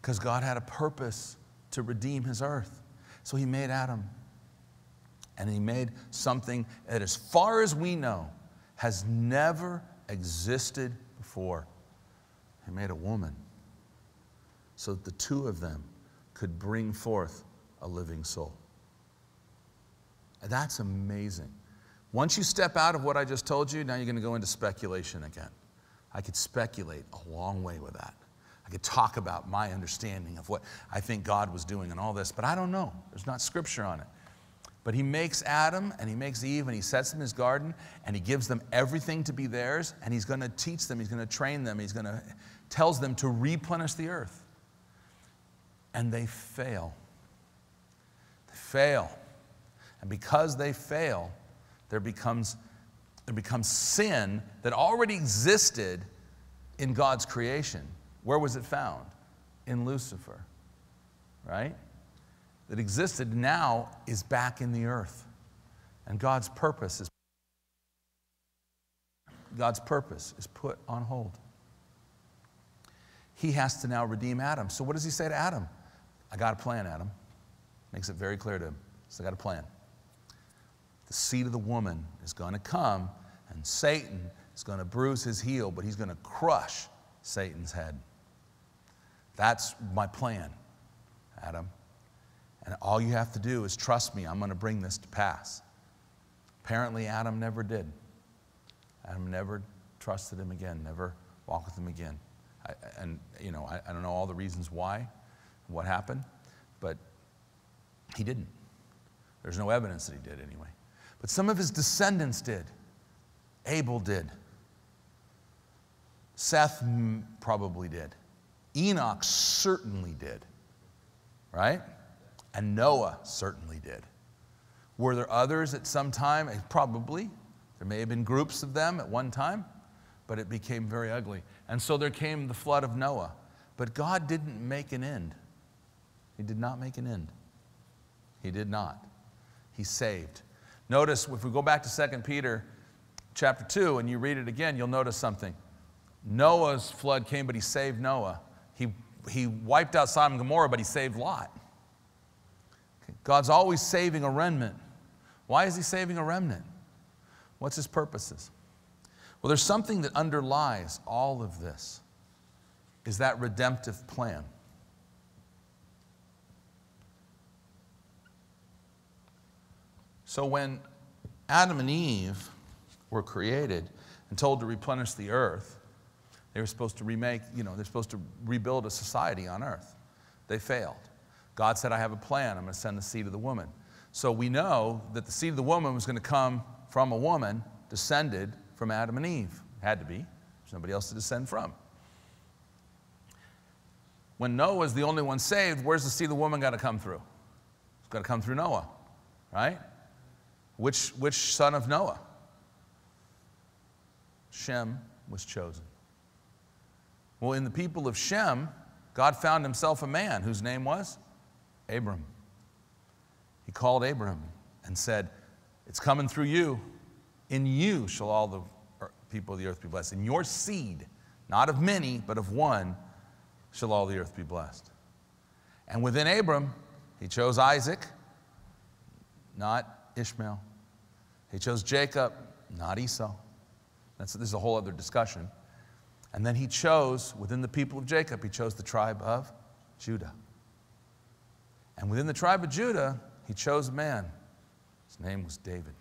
Because God had a purpose to redeem his earth. So he made Adam. And he made something that, as far as we know, has never existed before. He made a woman so that the two of them could bring forth a living soul. That's amazing. Once you step out of what I just told you, now you're going to go into speculation again. I could speculate a long way with that. I could talk about my understanding of what I think God was doing and all this, but I don't know. There's not scripture on it. But he makes Adam and he makes Eve and he sets them in his garden and he gives them everything to be theirs and he's going to teach them, he's going to train them, he's going to tells them to replenish the earth. And they fail. They fail. And because they fail, there becomes, there becomes sin that already existed in God's creation. Where was it found? In Lucifer, right? That existed now is back in the earth. And God's purpose is God's purpose is put on hold. He has to now redeem Adam. So what does he say to Adam? I got a plan, Adam. Makes it very clear to him. So I got a plan the seed of the woman is going to come, and Satan is going to bruise his heel, but he's going to crush Satan's head. That's my plan, Adam. And all you have to do is trust me, I'm going to bring this to pass. Apparently, Adam never did. Adam never trusted him again, never walked with him again. I, and, you know, I, I don't know all the reasons why, what happened, but he didn't. There's no evidence that he did anyway. But some of his descendants did. Abel did. Seth probably did. Enoch certainly did. Right? And Noah certainly did. Were there others at some time? Eh, probably. There may have been groups of them at one time, but it became very ugly. And so there came the flood of Noah. But God didn't make an end. He did not make an end. He did not. He saved. Notice if we go back to 2 Peter chapter 2 and you read it again, you'll notice something. Noah's flood came, but he saved Noah. He, he wiped out Sodom and Gomorrah, but he saved Lot. God's always saving a remnant. Why is he saving a remnant? What's his purposes? Well, there's something that underlies all of this is that redemptive plan. So when Adam and Eve were created and told to replenish the earth, they were supposed to remake, you know, they're supposed to rebuild a society on earth. They failed. God said, I have a plan. I'm going to send the seed of the woman. So we know that the seed of the woman was going to come from a woman descended from Adam and Eve. Had to be. There's nobody else to descend from. When Noah was the only one saved, where's the seed of the woman got to come through? It's got to come through Noah, right? Which, which son of Noah? Shem was chosen. Well, in the people of Shem, God found himself a man whose name was Abram. He called Abram and said, It's coming through you. In you shall all the people of the earth be blessed. In your seed, not of many, but of one, shall all the earth be blessed. And within Abram, he chose Isaac, not Ishmael. He chose Jacob, not Esau. That's, this is a whole other discussion. And then he chose, within the people of Jacob, he chose the tribe of Judah. And within the tribe of Judah, he chose a man. His name was David.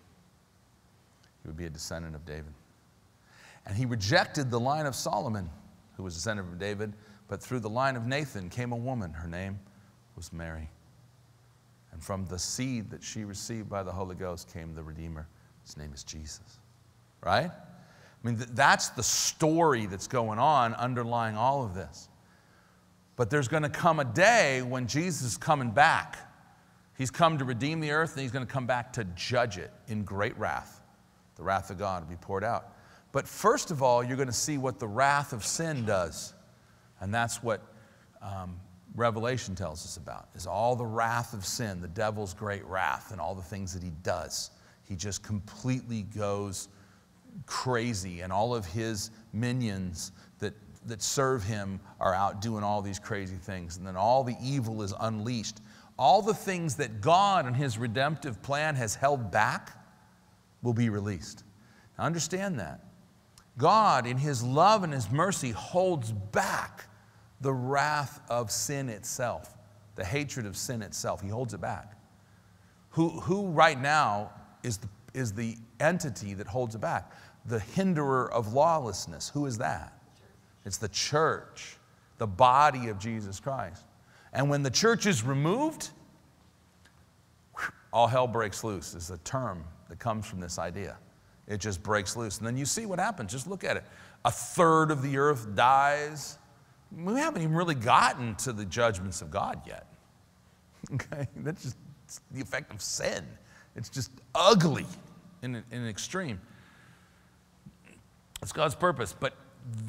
He would be a descendant of David. And he rejected the line of Solomon, who was a descendant of David, but through the line of Nathan came a woman. Her name was Mary. And from the seed that she received by the Holy Ghost came the Redeemer. His name is Jesus. Right? I mean, that's the story that's going on underlying all of this. But there's going to come a day when Jesus is coming back. He's come to redeem the earth and he's going to come back to judge it in great wrath. The wrath of God will be poured out. But first of all, you're going to see what the wrath of sin does. And that's what um, Revelation tells us about, is all the wrath of sin, the devil's great wrath, and all the things that he does. He just completely goes crazy, and all of his minions that, that serve him are out doing all these crazy things. And then all the evil is unleashed. All the things that God and his redemptive plan has held back will be released. Now understand that. God, in his love and his mercy, holds back the wrath of sin itself, the hatred of sin itself. He holds it back. Who, who right now is the, is the entity that holds it back? the hinderer of lawlessness. Who is that? It's the church, the body of Jesus Christ. And when the church is removed, all hell breaks loose, is a term that comes from this idea. It just breaks loose. And then you see what happens. Just look at it. A third of the earth dies. We haven't even really gotten to the judgments of God yet. Okay? That's just the effect of sin. It's just ugly in, in an extreme. It's God's purpose. But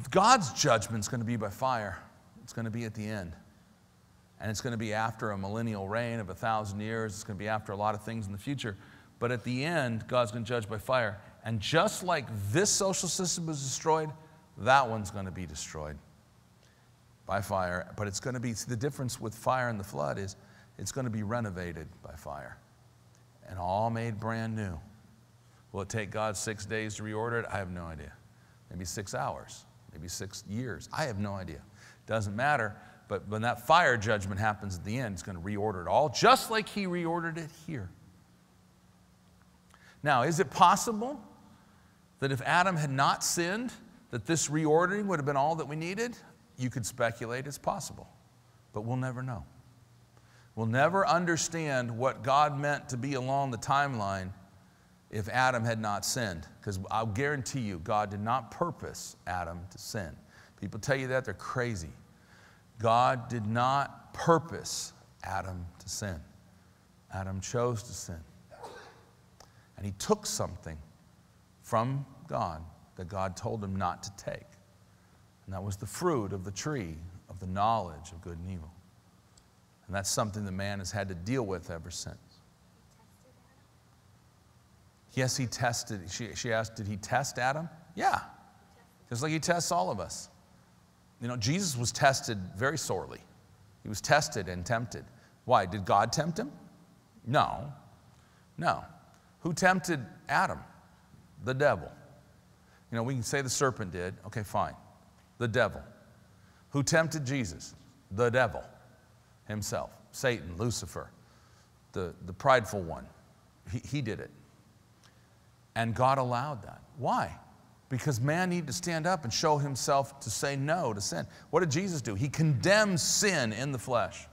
God's judgment is going to be by fire, it's going to be at the end. And it's going to be after a millennial reign of a thousand years. It's going to be after a lot of things in the future. But at the end, God's going to judge by fire. And just like this social system was destroyed, that one's going to be destroyed by fire. But it's going to be the difference with fire and the flood is it's going to be renovated by fire and all made brand new. Will it take God six days to reorder it? I have no idea maybe six hours, maybe six years. I have no idea. Doesn't matter But when that fire judgment happens at the end, He's going to reorder it all, just like He reordered it here. Now, is it possible that if Adam had not sinned, that this reordering would have been all that we needed? You could speculate it's possible, but we'll never know. We'll never understand what God meant to be along the timeline if Adam had not sinned, because I'll guarantee you, God did not purpose Adam to sin. People tell you that, they're crazy. God did not purpose Adam to sin. Adam chose to sin. And he took something from God that God told him not to take. And that was the fruit of the tree of the knowledge of good and evil. And that's something the man has had to deal with ever since. Yes, he tested. She, she asked, Did he test Adam? Yeah. Just like he tests all of us. You know, Jesus was tested very sorely. He was tested and tempted. Why? Did God tempt him? No. No. Who tempted Adam? The devil. You know, we can say the serpent did. Okay, fine. The devil. Who tempted Jesus? The devil himself. Satan, Lucifer, the, the prideful one. He, he did it. And God allowed that. Why? Because man needed to stand up and show himself to say no to sin. What did Jesus do? He condemned sin in the flesh.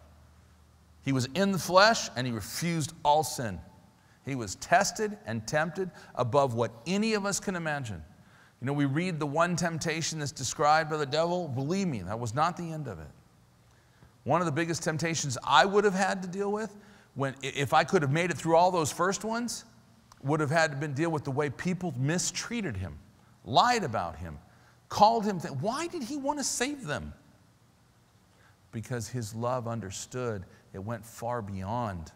He was in the flesh and he refused all sin. He was tested and tempted above what any of us can imagine. You know, we read the one temptation that's described by the devil. Believe me, that was not the end of it. One of the biggest temptations I would have had to deal with, when, if I could have made it through all those first ones, would have had to been deal with the way people mistreated him, lied about him, called him. Th- Why did he want to save them? Because his love understood it went far beyond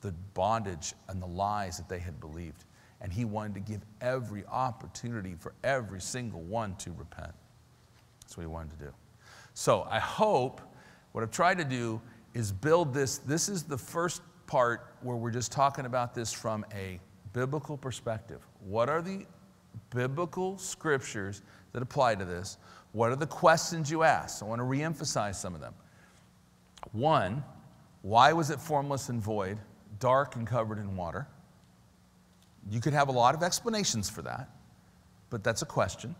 the bondage and the lies that they had believed. And he wanted to give every opportunity for every single one to repent. That's what he wanted to do. So I hope what I've tried to do is build this. This is the first part where we're just talking about this from a biblical perspective. What are the biblical scriptures that apply to this? What are the questions you ask? I want to reemphasize some of them. One, why was it formless and void? dark and covered in water. You could have a lot of explanations for that, but that's a question.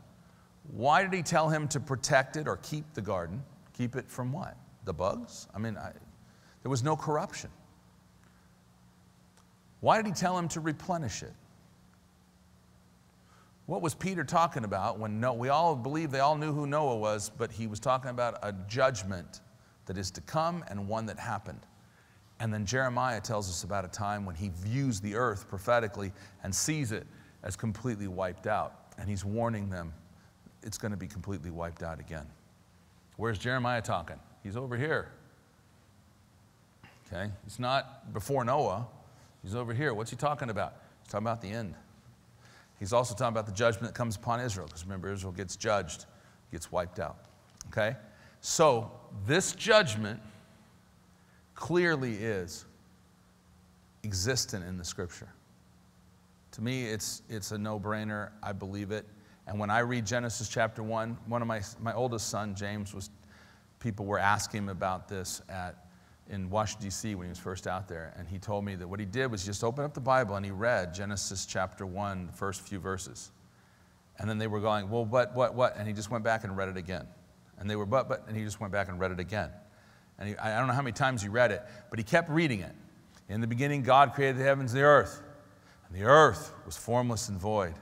Why did he tell him to protect it or keep the garden? Keep it from what? The bugs? I mean, I, there was no corruption. Why did he tell him to replenish it? What was Peter talking about when no, we all believe they all knew who Noah was, but he was talking about a judgment that is to come and one that happened. And then Jeremiah tells us about a time when he views the earth prophetically and sees it as completely wiped out. And he's warning them it's going to be completely wiped out again. Where's Jeremiah talking? He's over here. Okay? He's not before Noah. He's over here. What's he talking about? He's talking about the end. He's also talking about the judgment that comes upon Israel, because remember, Israel gets judged, gets wiped out. Okay? So, this judgment clearly is existent in the scripture. To me, it's, it's a no brainer. I believe it. And when I read Genesis chapter 1, one of my, my oldest son, James, was, people were asking him about this at, in Washington, D.C. when he was first out there. And he told me that what he did was just open up the Bible and he read Genesis chapter 1, the first few verses. And then they were going, well, what, what, what? And he just went back and read it again. And they were, but, but, and he just went back and read it again. And he, I don't know how many times he read it, but he kept reading it. In the beginning, God created the heavens and the earth. And the earth was formless and void,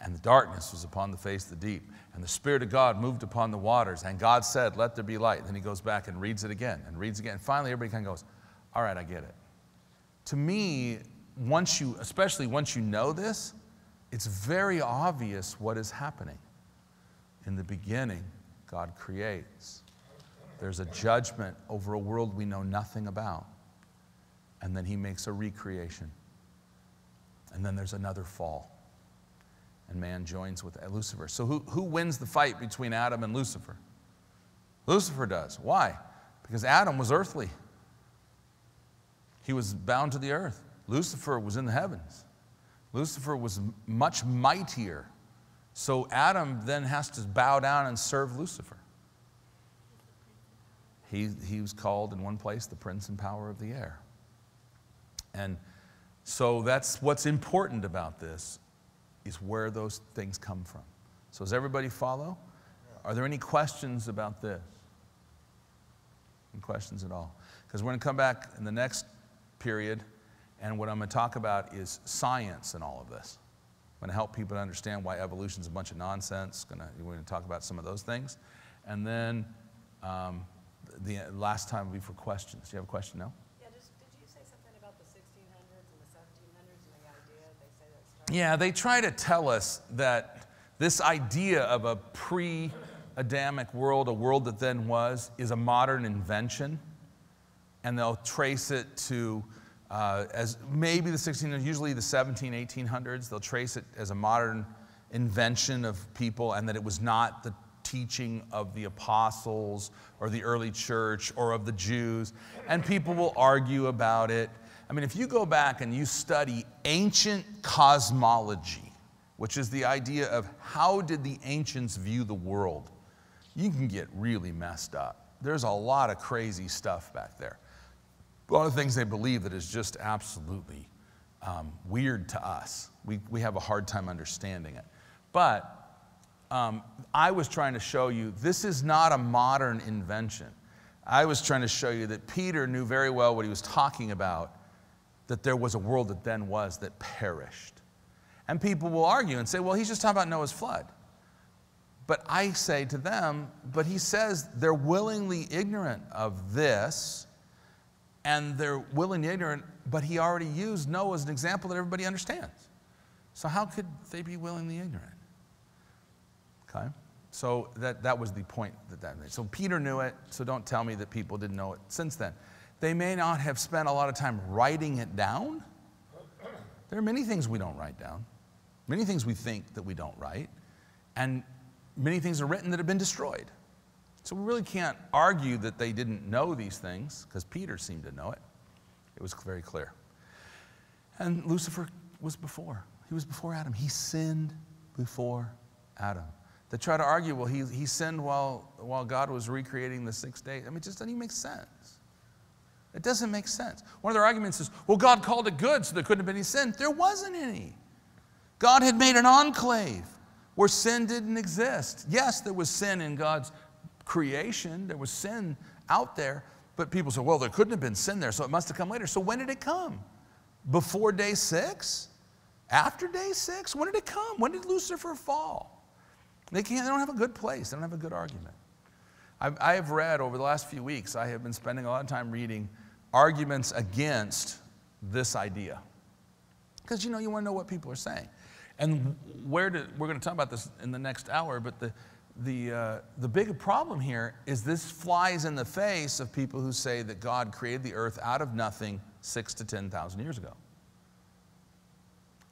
and the darkness was upon the face of the deep. And the Spirit of God moved upon the waters. And God said, Let there be light. Then he goes back and reads it again and reads again. And finally, everybody kind of goes, All right, I get it. To me, once you, especially once you know this, it's very obvious what is happening. In the beginning, God creates. There's a judgment over a world we know nothing about. And then he makes a recreation. And then there's another fall. And man joins with Lucifer. So, who, who wins the fight between Adam and Lucifer? Lucifer does. Why? Because Adam was earthly, he was bound to the earth. Lucifer was in the heavens. Lucifer was much mightier. So, Adam then has to bow down and serve Lucifer. he, he was called in one place the prince and power of the air. And so that's what's important about this is where those things come from. So does everybody follow? Are there any questions about this? Any questions at all? Because we're going to come back in the next period, and what I'm going to talk about is science and all of this. I'm going to help people understand why evolution is a bunch of nonsense. To, we're going to talk about some of those things. And then um, the last time will be for questions. Do you have a question now? Yeah, just, did you say something about the 1600s and the 1700s and the idea they say that started? Yeah, they try to tell us that this idea of a pre Adamic world, a world that then was, is a modern invention. And they'll trace it to uh, as maybe the 1600s, usually the 17, 1800s. They'll trace it as a modern invention of people and that it was not the teaching of the apostles or the early church or of the Jews. And people will argue about it. I mean, if you go back and you study ancient cosmology, which is the idea of how did the ancients view the world, you can get really messed up. There's a lot of crazy stuff back there. A lot of things they believe that is just absolutely um, weird to us. We, we have a hard time understanding it. But um, I was trying to show you this is not a modern invention. I was trying to show you that Peter knew very well what he was talking about, that there was a world that then was that perished. And people will argue and say, well, he's just talking about Noah's flood. But I say to them, but he says they're willingly ignorant of this and they're willingly ignorant, but he already used Noah as an example that everybody understands. So how could they be willingly ignorant? Okay? So that, that was the point that that made. So Peter knew it, so don't tell me that people didn't know it since then. They may not have spent a lot of time writing it down. There are many things we don't write down, many things we think that we don't write, and many things are written that have been destroyed. So we really can't argue that they didn't know these things because Peter seemed to know it. It was very clear. And Lucifer was before. He was before Adam. He sinned before Adam. They try to argue, well, he, he sinned while, while God was recreating the six days. I mean, it just doesn't even make sense. It doesn't make sense. One of their arguments is, well, God called it good, so there couldn't have been any sin. There wasn't any. God had made an enclave where sin didn't exist. Yes, there was sin in God's creation, there was sin out there, but people say, well, there couldn't have been sin there, so it must have come later. So when did it come? Before day six? After day six? When did it come? When did Lucifer fall? They, can't, they don't have a good place, they don't have a good argument. I've, I have read over the last few weeks, I have been spending a lot of time reading arguments against this idea. Because you know, you want to know what people are saying. And where to, we're going to talk about this in the next hour, but the, the, uh, the big problem here is this flies in the face of people who say that God created the earth out of nothing six to 10,000 years ago.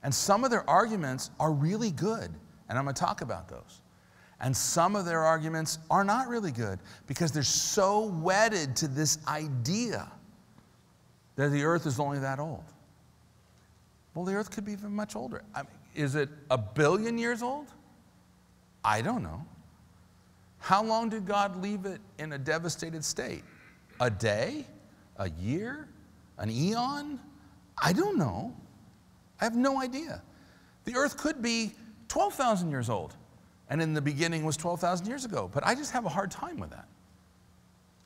And some of their arguments are really good, and I'm going to talk about those. And some of their arguments are not really good because they're so wedded to this idea that the earth is only that old. Well, the earth could be even much older. I mean, is it a billion years old? I don't know. How long did God leave it in a devastated state? A day? A year? An eon? I don't know. I have no idea. The earth could be 12,000 years old, and in the beginning was 12,000 years ago, but I just have a hard time with that.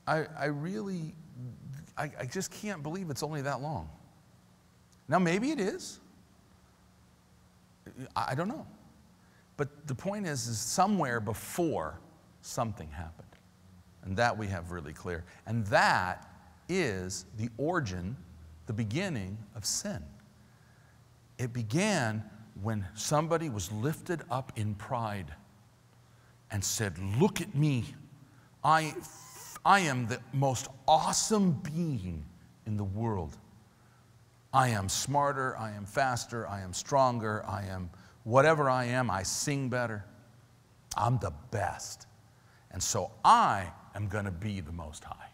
I, I really, I, I just can't believe it's only that long. Now, maybe it is. I don't know. But the point is, is somewhere before something happened. And that we have really clear. And that is the origin, the beginning of sin. It began when somebody was lifted up in pride and said, Look at me. I, I am the most awesome being in the world. I am smarter, I am faster, I am stronger, I am whatever I am, I sing better. I'm the best. And so I am going to be the Most High.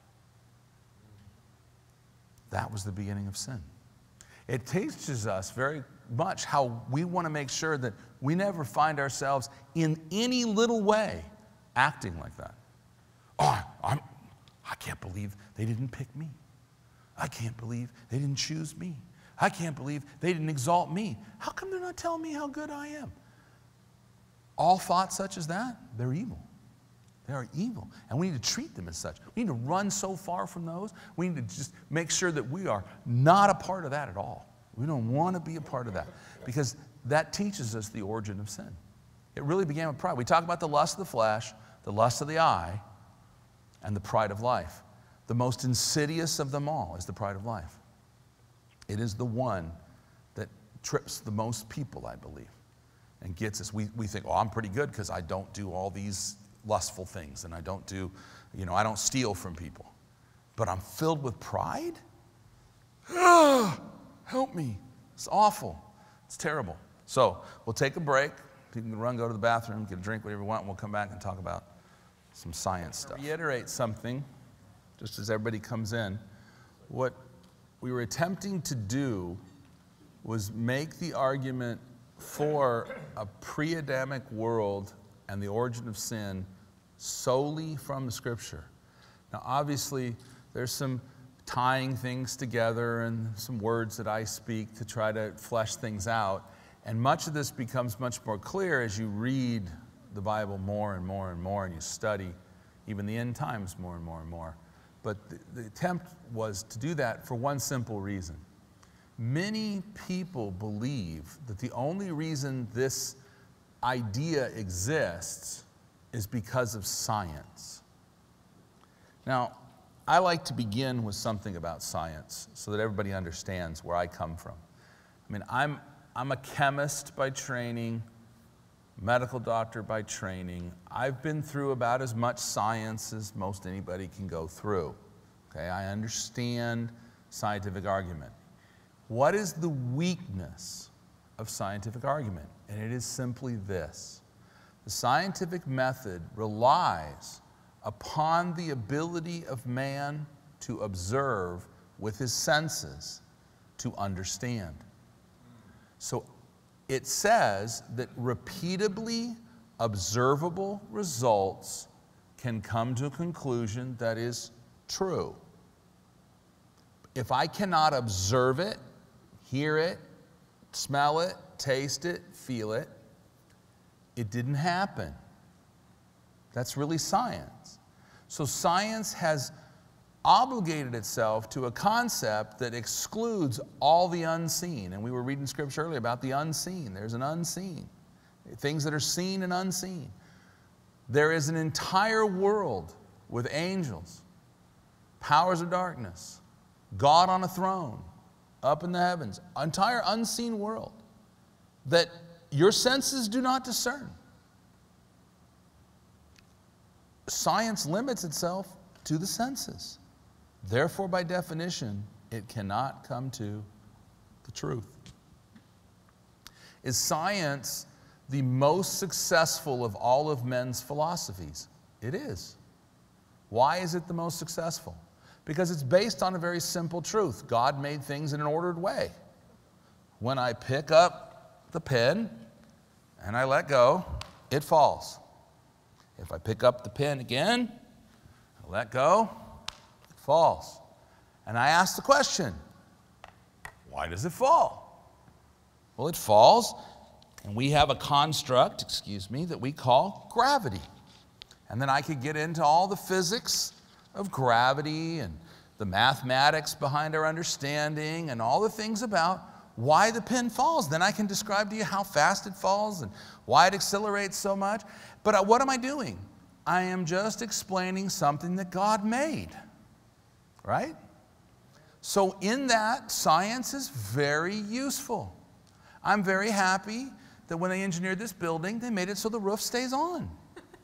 That was the beginning of sin. It teaches us very much how we want to make sure that we never find ourselves in any little way acting like that. Oh, I'm, I can't believe they didn't pick me. I can't believe they didn't choose me. I can't believe they didn't exalt me. How come they're not telling me how good I am? All thoughts such as that, they're evil. They are evil. And we need to treat them as such. We need to run so far from those. We need to just make sure that we are not a part of that at all. We don't want to be a part of that because that teaches us the origin of sin. It really began with pride. We talk about the lust of the flesh, the lust of the eye, and the pride of life. The most insidious of them all is the pride of life. It is the one that trips the most people, I believe, and gets us. We, we think, oh, I'm pretty good because I don't do all these lustful things and I don't do, you know, I don't steal from people. But I'm filled with pride? Ah! Help me. It's awful. It's terrible. So we'll take a break. You can run, go to the bathroom, get a drink, whatever you want, and we'll come back and talk about some science stuff. Reiterate something, just as everybody comes in. What we were attempting to do was make the argument for a pre Adamic world and the origin of sin solely from the scripture. Now, obviously, there's some tying things together and some words that I speak to try to flesh things out. And much of this becomes much more clear as you read the Bible more and more and more and you study even the end times more and more and more. But the, the attempt was to do that for one simple reason. Many people believe that the only reason this idea exists is because of science. Now, I like to begin with something about science so that everybody understands where I come from. I mean, I'm, I'm a chemist by training, medical doctor by training. I've been through about as much science as most anybody can go through. Okay, I understand scientific argument. What is the weakness of scientific argument? And it is simply this the scientific method relies upon the ability of man to observe with his senses to understand. So it says that repeatably observable results can come to a conclusion that is true. If I cannot observe it, hear it, smell it, taste it, feel it, it didn't happen. That's really science. So science has obligated itself to a concept that excludes all the unseen. And we were reading scripture earlier about the unseen. There's an unseen, things that are seen and unseen. There is an entire world with angels, powers of darkness, God on a throne, up in the heavens, entire unseen world that your senses do not discern. Science limits itself to the senses. Therefore, by definition, it cannot come to the truth. Is science the most successful of all of men's philosophies? It is. Why is it the most successful? Because it's based on a very simple truth God made things in an ordered way. When I pick up the pen and I let go, it falls. If I pick up the pen again, I let go, it falls. And I ask the question why does it fall? Well, it falls, and we have a construct, excuse me, that we call gravity. And then I could get into all the physics of gravity and the mathematics behind our understanding and all the things about why the pin falls. Then I can describe to you how fast it falls and why it accelerates so much. But uh, what am I doing? I am just explaining something that God made, right? So, in that, science is very useful. I'm very happy that when they engineered this building, they made it so the roof stays on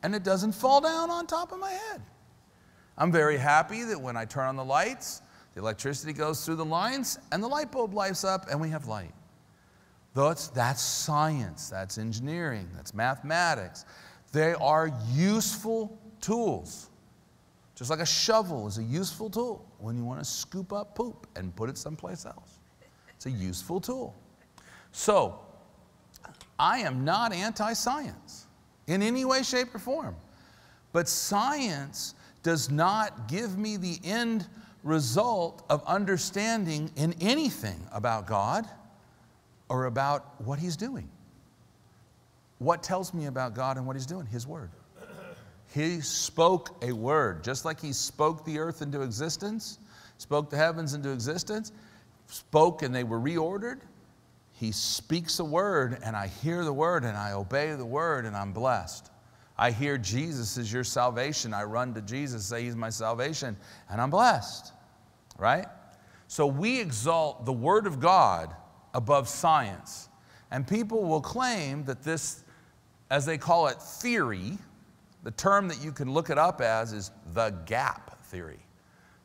and it doesn't fall down on top of my head. I'm very happy that when I turn on the lights, the electricity goes through the lines and the light bulb lights up and we have light. That's, that's science, that's engineering, that's mathematics. They are useful tools. Just like a shovel is a useful tool when you want to scoop up poop and put it someplace else. It's a useful tool. So, I am not anti science in any way, shape, or form. But science does not give me the end result of understanding in anything about God or about what He's doing. What tells me about God and what He's doing? His Word. He spoke a word, just like He spoke the earth into existence, spoke the heavens into existence, spoke and they were reordered. He speaks a word, and I hear the word, and I obey the word, and I'm blessed. I hear Jesus is your salvation. I run to Jesus, say He's my salvation, and I'm blessed. Right? So we exalt the Word of God above science. And people will claim that this, as they call it, theory, the term that you can look it up as is the gap theory.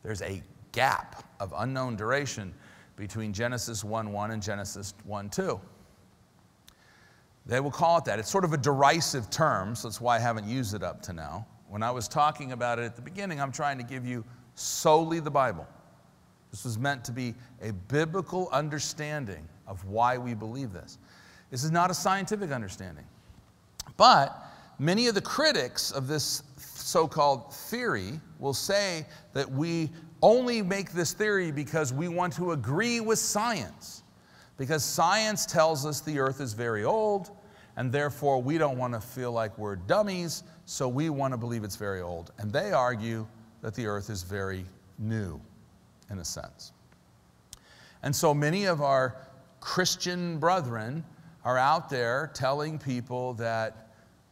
There's a gap of unknown duration between Genesis 1 1 and Genesis 1 2. They will call it that. It's sort of a derisive term, so that's why I haven't used it up to now. When I was talking about it at the beginning, I'm trying to give you solely the Bible. This was meant to be a biblical understanding of why we believe this. This is not a scientific understanding. But many of the critics of this so called theory will say that we only make this theory because we want to agree with science. Because science tells us the earth is very old, and therefore we don't want to feel like we're dummies, so we want to believe it's very old. And they argue that the earth is very new, in a sense. And so many of our Christian brethren are out there telling people that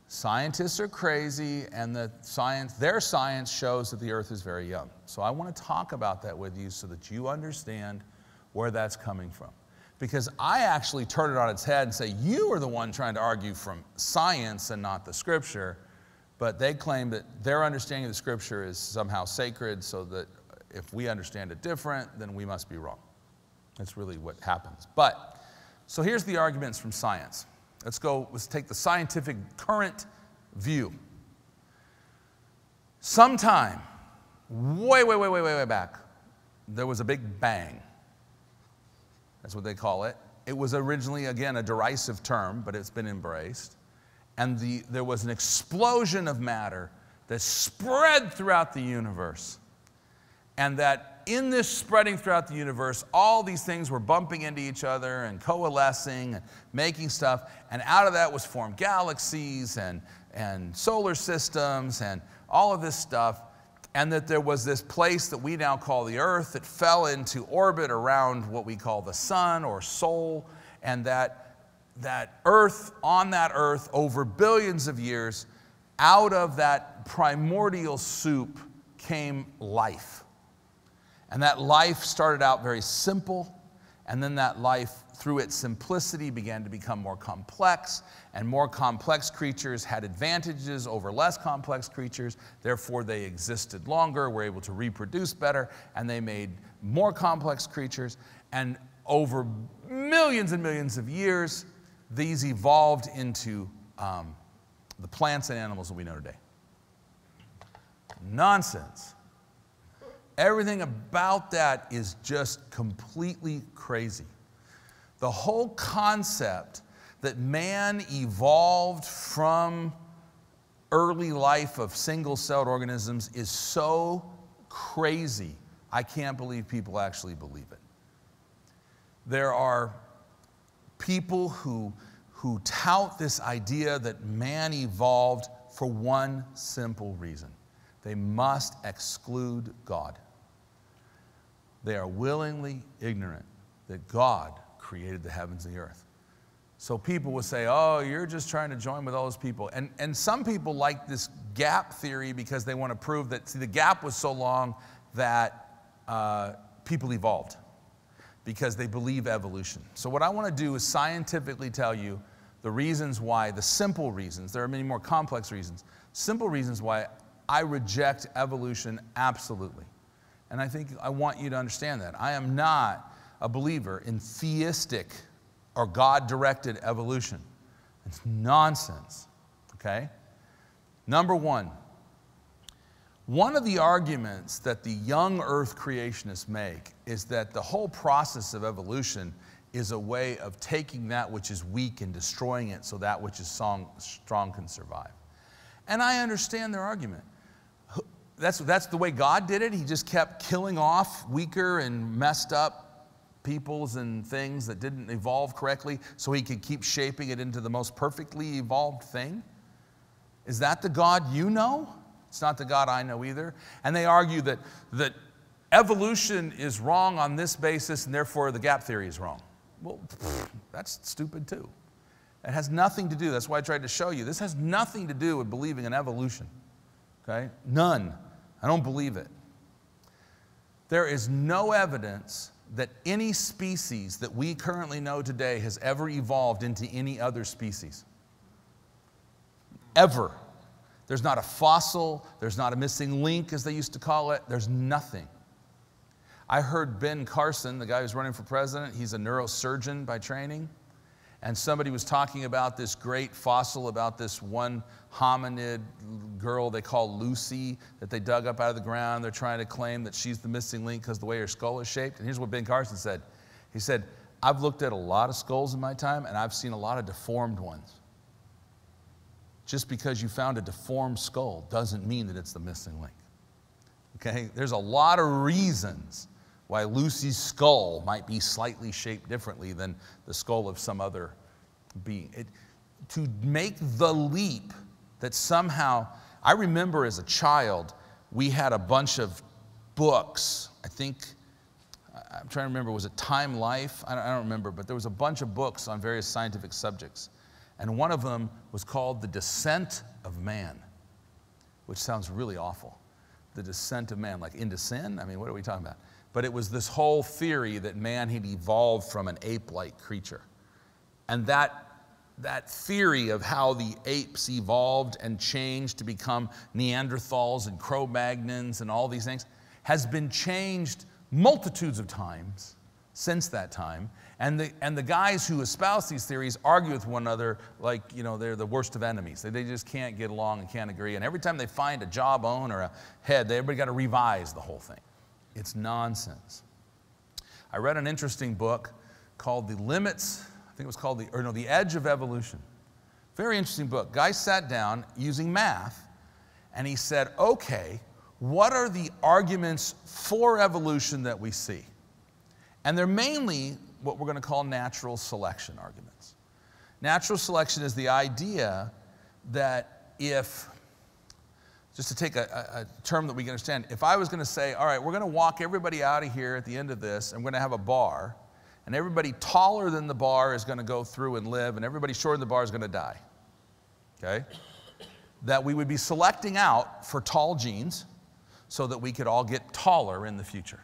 scientists are crazy and that science, their science shows that the earth is very young. So I want to talk about that with you so that you understand where that's coming from because I actually turn it on its head and say, You are the one trying to argue from science and not the scripture. But they claim that their understanding of the scripture is somehow sacred, so that if we understand it different, then we must be wrong. That's really what happens. But, so here's the arguments from science. Let's go, let's take the scientific current view. Sometime, way, way, way, way, way, way back, there was a big bang. That's what they call it. It was originally, again, a derisive term, but it's been embraced. And the, there was an explosion of matter that spread throughout the universe. And that in this spreading throughout the universe, all these things were bumping into each other and coalescing and making stuff. And out of that was formed galaxies and, and solar systems and all of this stuff and that there was this place that we now call the earth that fell into orbit around what we call the sun or Sol, and that, that earth, on that earth, over billions of years, out of that primordial soup came life. And that life started out very simple, and then that life through its simplicity, began to become more complex, and more complex creatures had advantages over less complex creatures. Therefore, they existed longer, were able to reproduce better, and they made more complex creatures. And over millions and millions of years, these evolved into um, the plants and animals that we know today. Nonsense. Everything about that is just completely crazy. The whole concept that man evolved from early life of single celled organisms is so crazy. I can't believe people actually believe it. There are people who, who tout this idea that man evolved for one simple reason they must exclude God. They are willingly ignorant that God created the heavens and the earth. So people will say, oh, you're just trying to join with all those people. And, and some people like this gap theory because they want to prove that, see, the gap was so long that uh, people evolved because they believe evolution. So, what I want to do is scientifically tell you the reasons why, the simple reasons, there are many more complex reasons, simple reasons why I reject evolution absolutely. And I think I want you to understand that. I am not a believer in theistic or God directed evolution. It's nonsense, okay? Number one, one of the arguments that the young earth creationists make is that the whole process of evolution is a way of taking that which is weak and destroying it so that which is strong, strong can survive. And I understand their argument. That's, that's the way God did it. He just kept killing off weaker and messed up peoples and things that didn't evolve correctly so he could keep shaping it into the most perfectly evolved thing? Is that the God you know? It's not the God I know either. And they argue that, that evolution is wrong on this basis and therefore the gap theory is wrong. Well, that's stupid too. It has nothing to do, that's why I tried to show you. This has nothing to do with believing in evolution. Okay? None. I don't believe it. There is no evidence that any species that we currently know today has ever evolved into any other species. Ever. There's not a fossil, there's not a missing link, as they used to call it, there's nothing. I heard Ben Carson, the guy who's running for president, he's a neurosurgeon by training, and somebody was talking about this great fossil about this one hominid girl they call Lucy that they dug up out of the ground. They're trying to claim that she's the missing link because the way her skull is shaped. And here's what Ben Carson said He said, I've looked at a lot of skulls in my time, and I've seen a lot of deformed ones. Just because you found a deformed skull doesn't mean that it's the missing link. Okay? There's a lot of reasons why Lucy's skull might be slightly shaped differently than the skull of some other being. It, to make the leap that somehow, I remember as a child, we had a bunch of books. I think, I'm trying to remember, was it Time Life? I don't, I don't remember, but there was a bunch of books on various scientific subjects. And one of them was called The Descent of Man, which sounds really awful. The descent of man, like into sin? I mean, what are we talking about? But it was this whole theory that man had evolved from an ape like creature. And that, that theory of how the apes evolved and changed to become Neanderthals and Cro Magnons and all these things has been changed multitudes of times since that time. And the, and the guys who espouse these theories argue with one another like, you know, they're the worst of enemies. They, they just can't get along and can't agree. And every time they find a jawbone or a head, they, everybody got to revise the whole thing. It's nonsense. I read an interesting book called The Limits, I think it was called The, or no, The Edge of Evolution. Very interesting book. Guy sat down using math and he said, okay, what are the arguments for evolution that we see? And they're mainly what we're going to call natural selection arguments. Natural selection is the idea that if just to take a, a, term that we can understand, if I was going to say, all right, we're going to walk everybody out of here at the end of this, and we're going to have a bar, and everybody taller than the bar is going to go through and live, and everybody shorter than the bar is going to die. Okay? That we would be selecting out for tall genes so that we could all get taller in the future.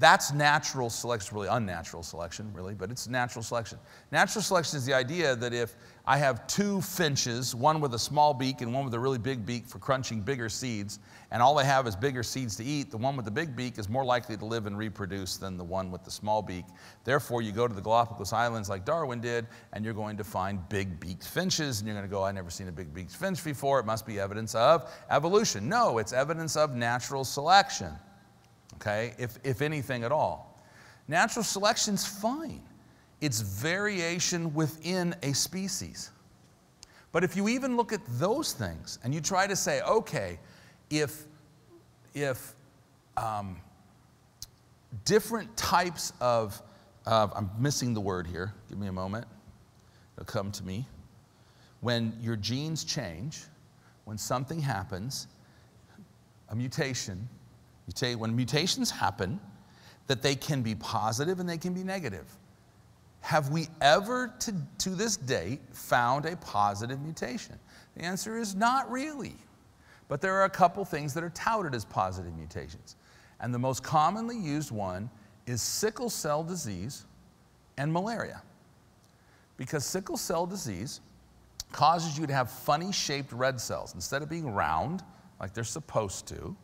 That's natural selection, really unnatural selection, really, but it's natural selection. Natural selection is the idea that if I have two finches, one with a small beak and one with a really big beak for crunching bigger seeds, and all they have is bigger seeds to eat, the one with the big beak is more likely to live and reproduce than the one with the small beak. Therefore, you go to the Galapagos Islands like Darwin did, and you're going to find big beaked finches, and you're going to go, I've never seen a big beaked finch before. It must be evidence of evolution. No, it's evidence of natural selection, okay, if, if anything at all. Natural selection's fine. It's variation within a species. But if you even look at those things and you try to say, okay, if, if um, different types of, of, I'm missing the word here, give me a moment, it'll come to me. When your genes change, when something happens, a mutation, you say when mutations happen, that they can be positive and they can be negative. Have we ever to, to this date found a positive mutation? The answer is not really. But there are a couple things that are touted as positive mutations. And the most commonly used one is sickle cell disease and malaria. Because sickle cell disease causes you to have funny shaped red cells. Instead of being round, like they're supposed to,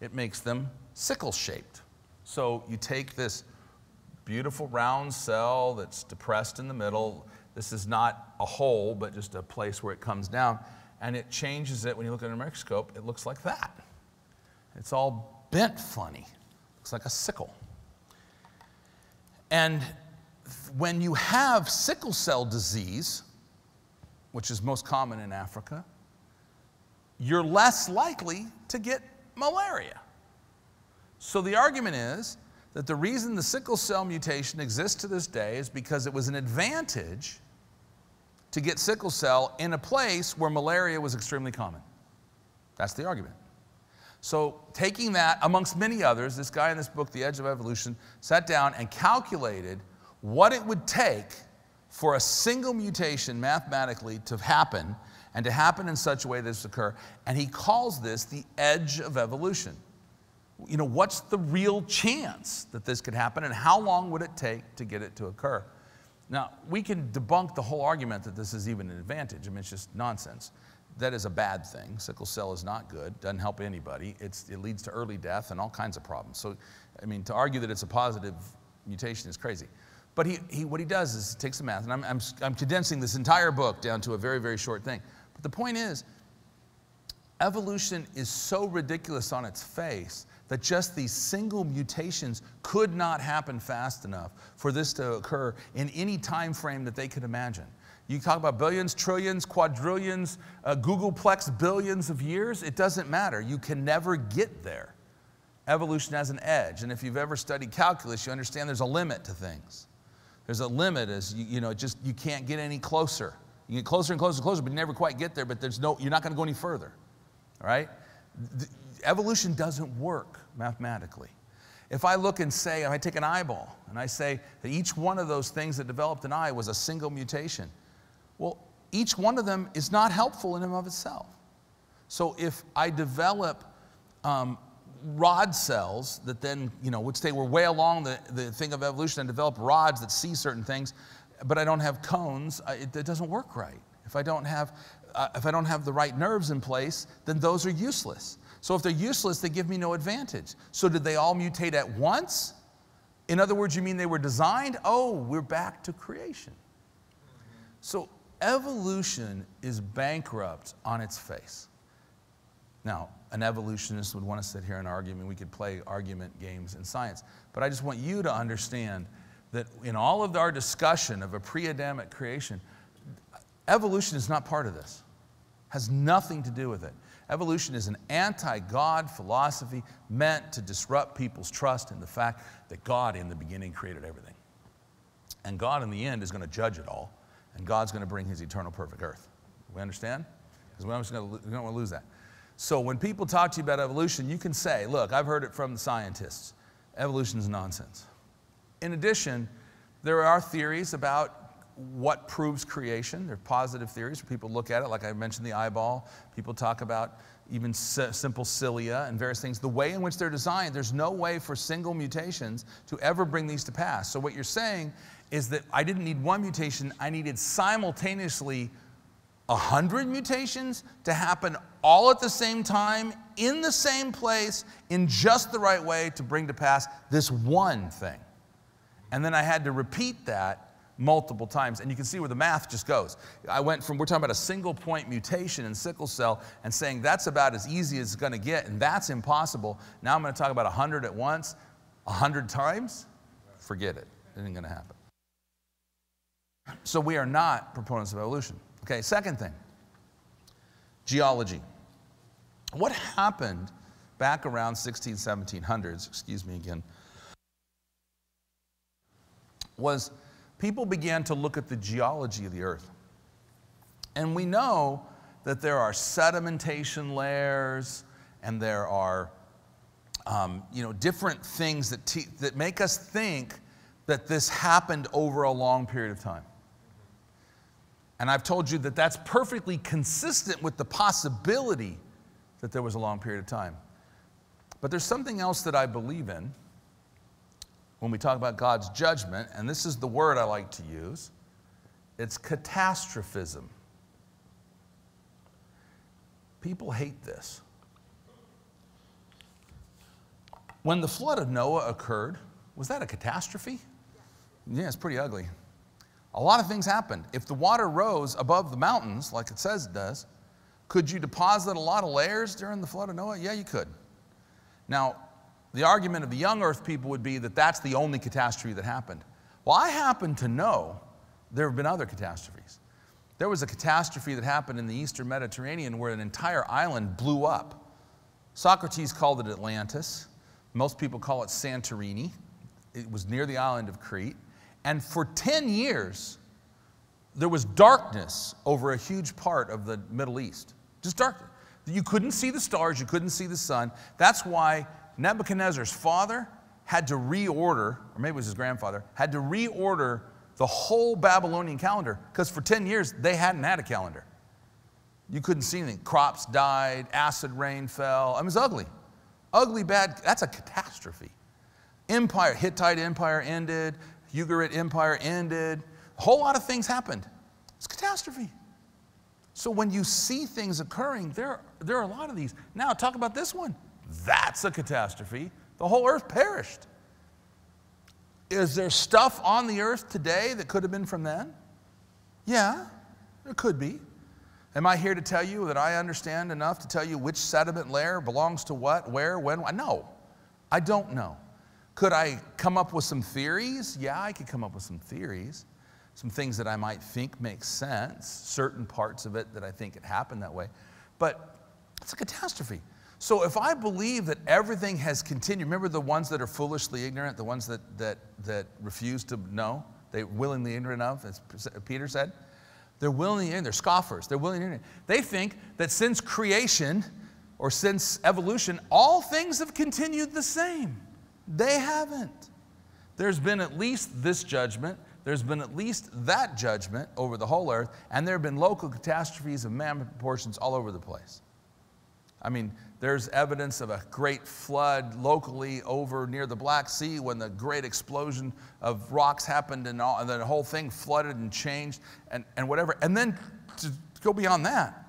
it makes them sickle shaped. So you take this beautiful round cell that's depressed in the middle. This is not a hole, but just a place where it comes down. And it changes it when you look at a microscope, it looks like that. It's all bent funny. Looks like a sickle. And when you have sickle cell disease, which is most common in Africa, you're less likely to get malaria. So the argument is that the reason the sickle cell mutation exists to this day is because it was an advantage to get sickle cell in a place where malaria was extremely common. That's the argument. So, taking that amongst many others, this guy in this book, The Edge of Evolution, sat down and calculated what it would take for a single mutation mathematically to happen and to happen in such a way that this occur. And he calls this the edge of evolution. You know, what's the real chance that this could happen and how long would it take to get it to occur? Now, we can debunk the whole argument that this is even an advantage. I mean, it's just nonsense. That is a bad thing. Sickle cell is not good, doesn't help anybody. It's, it leads to early death and all kinds of problems. So, I mean, to argue that it's a positive mutation is crazy. But he, he, what he does is he takes the math, and I'm, I'm, I'm condensing this entire book down to a very, very short thing. The point is, evolution is so ridiculous on its face that just these single mutations could not happen fast enough for this to occur in any time frame that they could imagine. You talk about billions, trillions, quadrillions, uh, googolplex billions of years, it doesn't matter. You can never get there. Evolution has an edge. And if you've ever studied calculus, you understand there's a limit to things. There's a limit as you, you know, just you can't get any closer. You get closer and closer and closer, but you never quite get there, but there's no, you're not going to go any further. All right? The, evolution doesn't work mathematically. If I look and say, I take an eyeball and I say that each one of those things that developed an eye was a single mutation, well, each one of them is not helpful in and of itself. So if I develop um, rod cells that then, you know, which they were way along the, the thing of evolution and develop rods that see certain things, but I don't have cones, it, it doesn't work right. If I don't have, uh, if I don't have the right nerves in place, then those are useless. So if they're useless, they give me no advantage. So did they all mutate at once? In other words, you mean they were designed? Oh, we're back to creation. So evolution is bankrupt on its face. Now, an evolutionist would want to sit here and argue, and we could play argument games in science. But I just want you to understand that in all of our discussion of a pre Adamic creation, evolution is not part of this, has nothing to do with it. Evolution is an anti God philosophy meant to disrupt people's trust in the fact that God in the beginning created everything. And God in the end is going to judge it all, and God's going to bring his eternal perfect earth. We understand? Because we don't want to lose that. So when people talk to you about evolution, you can say, look, I've heard it from the scientists. Evolution is nonsense. In addition, there are theories about what proves creation. There are positive theories where people look at it, like I mentioned the eyeball. People talk about even simple cilia and various things. The way in which they're designed, there's no way for single mutations to ever bring these to pass. So what you're saying is that I didn't need one mutation, I needed simultaneously 100 mutations to happen all at the same time, in the same place, in just the right way to bring to pass this one thing. And then I had to repeat that multiple times. And you can see where the math just goes. I went from, we're talking about a single point mutation in sickle cell and saying that's about as easy as it's going to get, and that's impossible. Now I'm going to talk about 100 at once, 100 times. Forget it. It ain't going to happen. So we are not proponents of evolution. Okay, second thing geology. What happened back around 16, 1700s, excuse me again, was people began to look at the geology of the earth. And we know that there are sedimentation layers and there are um, you know, different things that, that make us think that this happened over a long period of time. And I've told you that that's perfectly consistent with the possibility that there was a long period of time. But there's something else that I believe in when we talk about God's judgment, and this is the word I like to use it's catastrophism. People hate this. When the flood of Noah occurred, was that a catastrophe? Yeah, it's pretty ugly. A lot of things happened. If the water rose above the mountains, like it says it does, could you deposit a lot of layers during the flood of Noah? Yeah, you could. Now, the argument of the young earth people would be that that's the only catastrophe that happened. Well, I happen to know there have been other catastrophes. There was a catastrophe that happened in the eastern Mediterranean where an entire island blew up. Socrates called it Atlantis. Most people call it Santorini. It was near the island of Crete. And for 10 years, there was darkness over a huge part of the Middle East. Just darkness. You couldn't see the stars, you couldn't see the sun. That's why Nebuchadnezzar's father had to reorder, or maybe it was his grandfather, had to reorder the whole Babylonian calendar because for 10 years they hadn't had a calendar. You couldn't see anything. Crops died, acid rain fell. I mean, it was ugly. Ugly, bad. That's a catastrophe. Empire, Hittite Empire ended, Ugarit Empire ended. A whole lot of things happened. It's catastrophe. So when you see things occurring, there, there are a lot of these. Now, talk about this one. That's a catastrophe. The whole earth perished. Is there stuff on the earth today that could have been from then? Yeah, there could be. Am I here to tell you that I understand enough to tell you which sediment layer belongs to what, where, when? No, I don't know. Could I come up with some theories? Yeah, I could come up with some theories, some things that I might think make sense, certain parts of it that I think it happened that way. But it's a catastrophe. So if I believe that everything has continued, remember the ones that are foolishly ignorant, the ones that, that, that refuse to know, they willingly ignorant of, as Peter said? They're willingly ignorant, they're scoffers, they're willingly ignorant. They think that since creation or since evolution, all things have continued the same. They haven't. There's been at least this judgment, there's been at least that judgment over the whole earth, and there have been local catastrophes of mammoth proportions all over the place. I mean, there's evidence of a great flood locally over near the Black Sea when the great explosion of rocks happened and, all, and the whole thing flooded and changed and, and whatever. And then to go beyond that,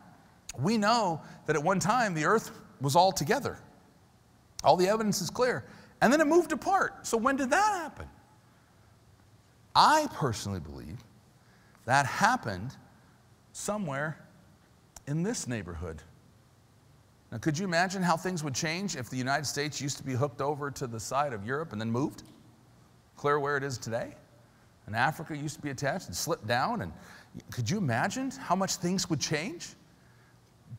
we know that at one time the earth was all together. All the evidence is clear. And then it moved apart. So when did that happen? I personally believe that happened somewhere in this neighborhood. Now, could you imagine how things would change if the United States used to be hooked over to the side of Europe and then moved? Clear where it is today? And Africa used to be attached and slipped down. And could you imagine how much things would change?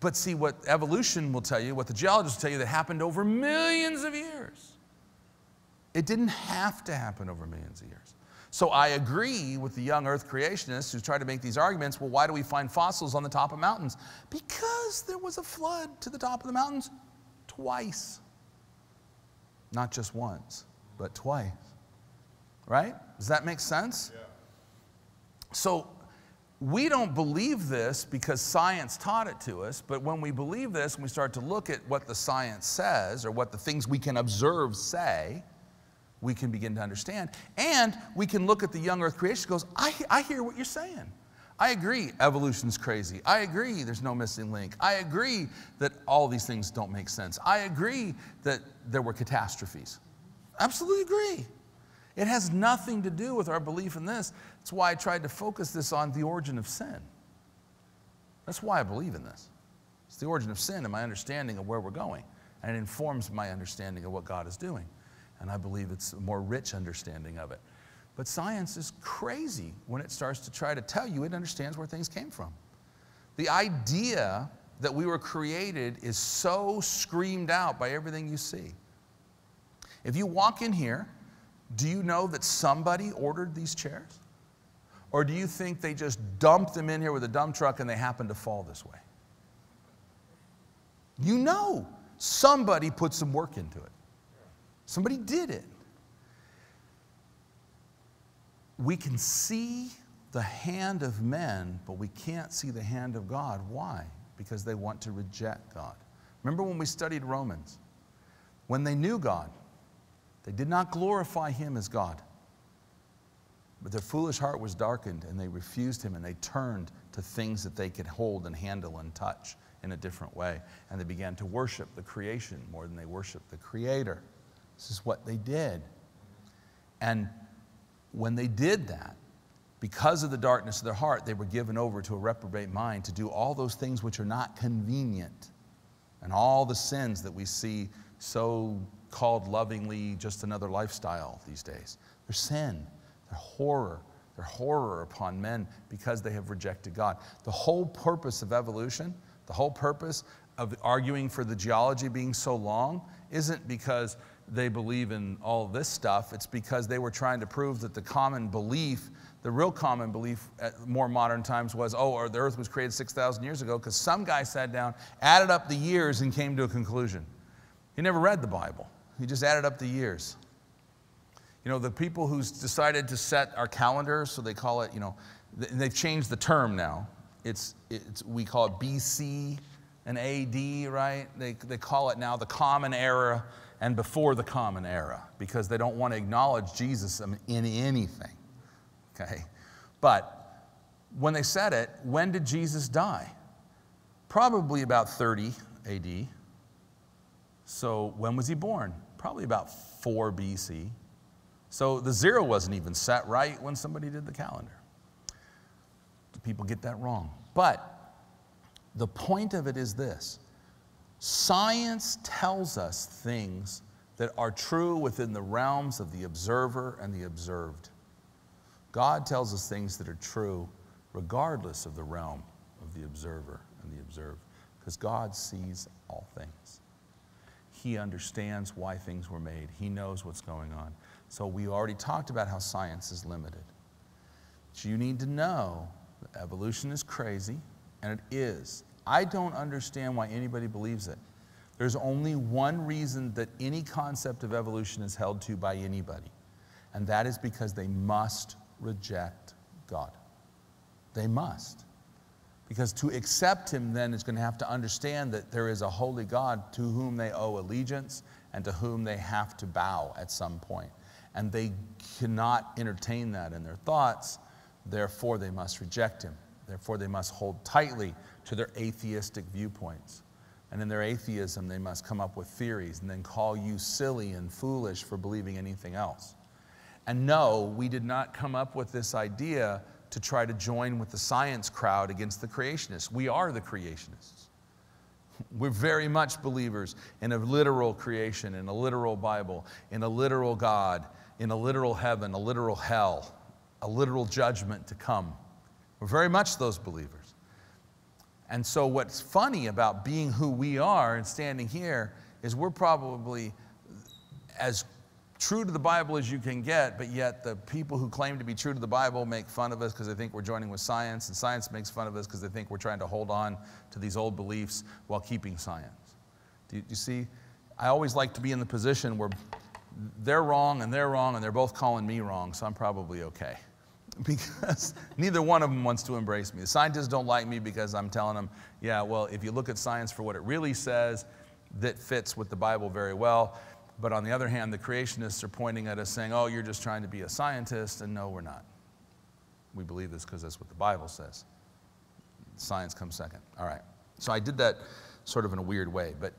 But see, what evolution will tell you, what the geologists will tell you, that happened over millions of years. It didn't have to happen over millions of years. So I agree with the young earth creationists who try to make these arguments. Well, why do we find fossils on the top of mountains? Because there was a flood to the top of the mountains twice. Not just once, but twice. Right? Does that make sense? Yeah. So we don't believe this because science taught it to us, but when we believe this and we start to look at what the science says or what the things we can observe say, we can begin to understand. And we can look at the young earth creation goes, I, I hear what you're saying. I agree evolution's crazy. I agree there's no missing link. I agree that all these things don't make sense. I agree that there were catastrophes. Absolutely agree. It has nothing to do with our belief in this. That's why I tried to focus this on the origin of sin. That's why I believe in this. It's the origin of sin and my understanding of where we're going. And it informs my understanding of what God is doing and I believe it's a more rich understanding of it. But science is crazy when it starts to try to tell you it understands where things came from. The idea that we were created is so screamed out by everything you see. If you walk in here, do you know that somebody ordered these chairs? Or do you think they just dumped them in here with a dump truck and they happened to fall this way? You know somebody put some work into it. Somebody did it. We can see the hand of men, but we can't see the hand of God. Why? Because they want to reject God. Remember when we studied Romans? When they knew God, they did not glorify Him as God. But their foolish heart was darkened and they refused Him and they turned to things that they could hold and handle and touch in a different way. And they began to worship the creation more than they worshiped the Creator. This is what they did. And when they did that, because of the darkness of their heart, they were given over to a reprobate mind to do all those things which are not convenient and all the sins that we see so called lovingly just another lifestyle these days. They're sin, they're horror, they're horror upon men because they have rejected God. The whole purpose of evolution, the whole purpose of arguing for the geology being so long isn't because they believe in all this stuff. It's because they were trying to prove that the common belief, the real common belief at more modern times was, oh, or the earth was created 6,000 years ago, because some guy sat down, added up the years, and came to a conclusion. He never read the Bible, he just added up the years. You know, the people who's decided to set our calendar, so they call it, you know, they've changed the term now. It's, it's, we call it BC and AD, right? They, they call it now the common era and before the common era because they don't want to acknowledge Jesus in anything, okay? But when they said it, when did Jesus die? Probably about 30 AD. So when was he born? Probably about 4 BC. So the zero wasn't even set right when somebody did the calendar. People get that wrong. But the point of it is this science tells us things that are true within the realms of the observer and the observed. God tells us things that are true regardless of the realm of the observer and the observed, because God sees all things. He understands why things were made, He knows what's going on. So we already talked about how science is limited. So you need to know that evolution is crazy, and it is. I don't understand why anybody believes it. There's only one reason that any concept of evolution is held to by anybody, and that is because they must reject God. They must. Because to accept Him then is going to have to understand that there is a holy God to whom they owe allegiance and to whom they have to bow at some point and they cannot entertain that in their thoughts. Therefore, they must reject him. Therefore, they must hold tightly to their atheistic viewpoints. And in their atheism, they must come up with theories and then call you silly and foolish for believing anything else. And no, we did not come up with this idea to try to join with the science crowd against the creationists. We are the creationists. We're very much believers in a literal creation, in a literal Bible, in a literal God, in a literal heaven, a literal hell, a literal judgment to come. We're very much those believers. And so, what's funny about being who we are and standing here is we're probably as true to the Bible as you can get, but yet the people who claim to be true to the Bible make fun of us because they think we're joining with science, and science makes fun of us because they think we're trying to hold on to these old beliefs while keeping science. Do you, do you see? I always like to be in the position where they're wrong and they're wrong and they're both calling me wrong, so I'm probably okay. Because neither one of them wants to embrace me. The scientists don't like me because I'm telling them, yeah, well, if you look at science for what it really says, that fits with the Bible very well. But on the other hand, the creationists are pointing at us saying, oh, you're just trying to be a scientist, and no, we're not. We believe this because that's what the Bible says. Science comes second. All right. So I did that sort of in a weird way, but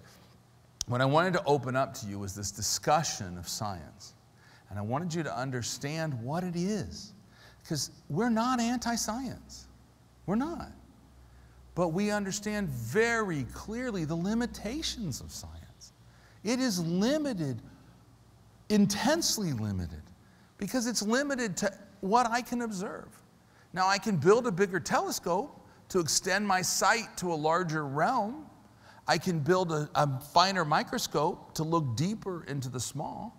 what I wanted to open up to you was this discussion of science. And I wanted you to understand what it is. Because we're not anti science. We're not. But we understand very clearly the limitations of science. It is limited, intensely limited, because it's limited to what I can observe. Now, I can build a bigger telescope to extend my sight to a larger realm, I can build a, a finer microscope to look deeper into the small.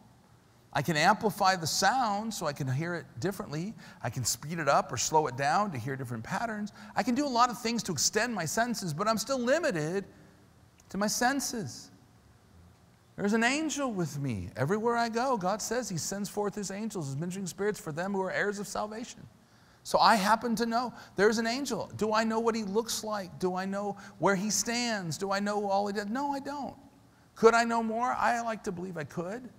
I can amplify the sound so I can hear it differently. I can speed it up or slow it down to hear different patterns. I can do a lot of things to extend my senses, but I'm still limited to my senses. There's an angel with me. Everywhere I go, God says He sends forth His angels, His ministering spirits for them who are heirs of salvation. So I happen to know there's an angel. Do I know what he looks like? Do I know where he stands? Do I know all he did? No, I don't. Could I know more? I like to believe I could,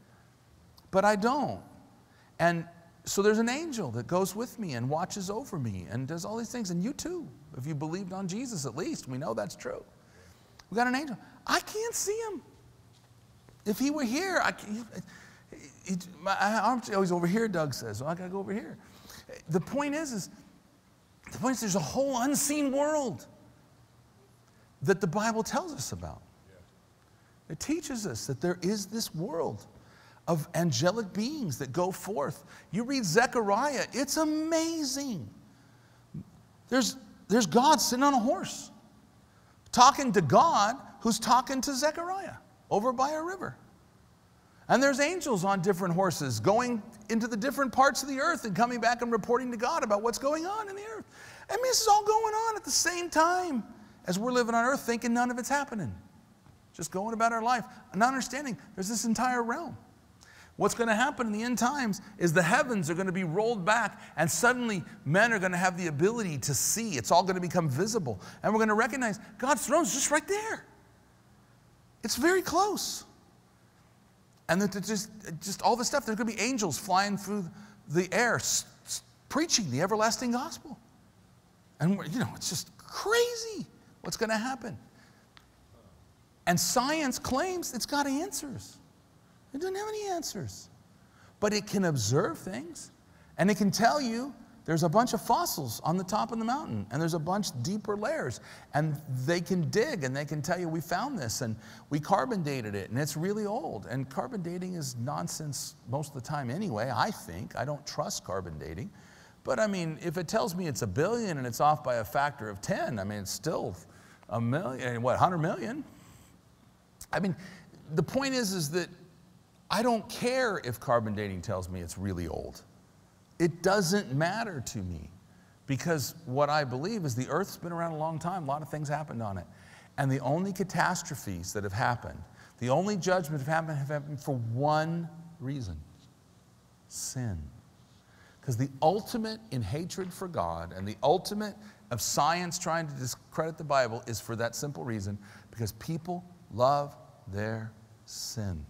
but I don't. And so there's an angel that goes with me and watches over me and does all these things. And you too, if you believed on Jesus at least, we know that's true. We got an angel. I can't see him. If he were here, I, he, he, my arm's always over here, Doug says. Well, I got to go over here. The point is, is the point is there's a whole unseen world that the Bible tells us about. It teaches us that there is this world of angelic beings that go forth. You read Zechariah, it's amazing. There's, there's God sitting on a horse, talking to God who's talking to Zechariah over by a river. And there's angels on different horses going into the different parts of the earth and coming back and reporting to God about what's going on in the earth. I mean, this is all going on at the same time as we're living on earth thinking none of it's happening. Just going about our life, not understanding there's this entire realm. What's going to happen in the end times is the heavens are going to be rolled back, and suddenly men are going to have the ability to see. It's all going to become visible. And we're going to recognize God's throne is just right there. It's very close. And that just, just all this stuff, there's going to be angels flying through the air preaching the everlasting gospel. And, you know, it's just crazy what's going to happen. And science claims it's got answers. It doesn't have any answers. But it can observe things, and it can tell you there's a bunch of fossils on the top of the mountain, and there's a bunch deeper layers. And they can dig and they can tell you, we found this and we carbon dated it, and it's really old. And carbon dating is nonsense most of the time anyway, I think. I don't trust carbon dating. But I mean, if it tells me it's a billion and it's off by a factor of 10, I mean, it's still a million, what, 100 million? I mean, the point is, is that I don't care if carbon dating tells me it's really old. It doesn't matter to me because what I believe is the earth's been around a long time, a lot of things happened on it. And the only catastrophes that have happened, the only judgment that have happened, have happened for one reason sin. Because the ultimate in hatred for God and the ultimate of science trying to discredit the Bible is for that simple reason because people love their sin.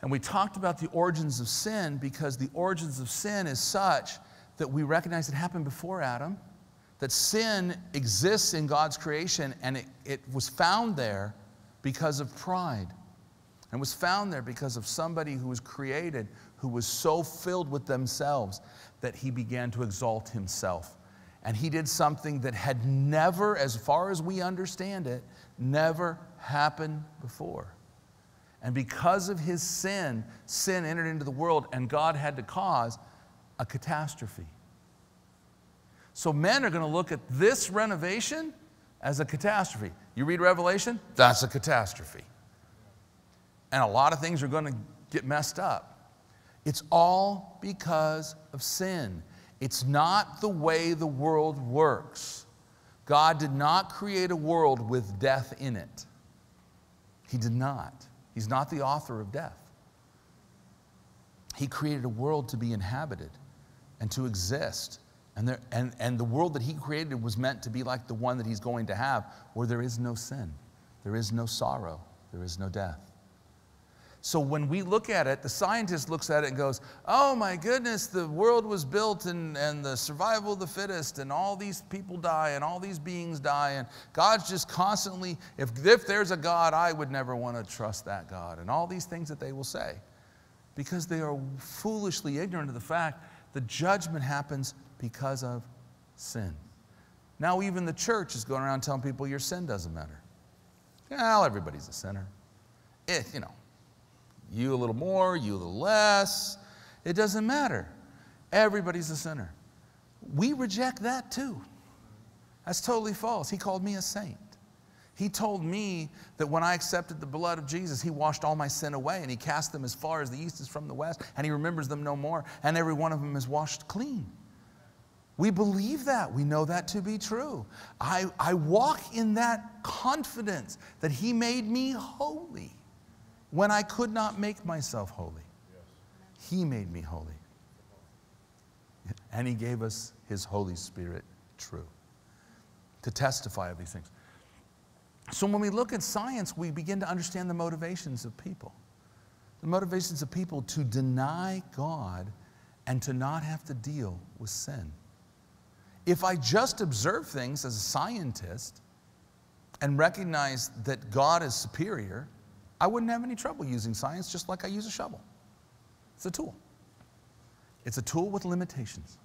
And we talked about the origins of sin because the origins of sin is such that we recognize it happened before Adam, that sin exists in God's creation and it, it was found there because of pride. And was found there because of somebody who was created who was so filled with themselves that he began to exalt himself. And he did something that had never, as far as we understand it, never happened before. And because of his sin, sin entered into the world, and God had to cause a catastrophe. So men are going to look at this renovation as a catastrophe. You read Revelation, that's a catastrophe. And a lot of things are going to get messed up. It's all because of sin. It's not the way the world works. God did not create a world with death in it. He did not. He's not the author of death. He created a world to be inhabited and to exist. And, there, and, and the world that he created was meant to be like the one that he's going to have, where there is no sin, there is no sorrow, there is no death. So when we look at it, the scientist looks at it and goes, Oh my goodness, the world was built and, and the survival of the fittest, and all these people die, and all these beings die, and God's just constantly, if, if there's a God, I would never want to trust that God, and all these things that they will say. Because they are foolishly ignorant of the fact the judgment happens because of sin. Now, even the church is going around telling people your sin doesn't matter. Well, everybody's a sinner. You know, you a little more, you a little less. It doesn't matter. Everybody's a sinner. We reject that too. That's totally false. He called me a saint. He told me that when I accepted the blood of Jesus, He washed all my sin away and He cast them as far as the east is from the west, and He remembers them no more, and every one of them is washed clean. We believe that. We know that to be true. I, I walk in that confidence that He made me holy when I could not make myself holy. He made me holy. And He gave us His Holy Spirit true to testify of these things. So when we look at science, we begin to understand the motivations of people. The motivations of people to deny God and to not have to deal with sin. If I just observe things as a scientist and recognize that God is superior, I wouldn't have any trouble using science just like I use a shovel. It's a tool. It's a tool with limitations.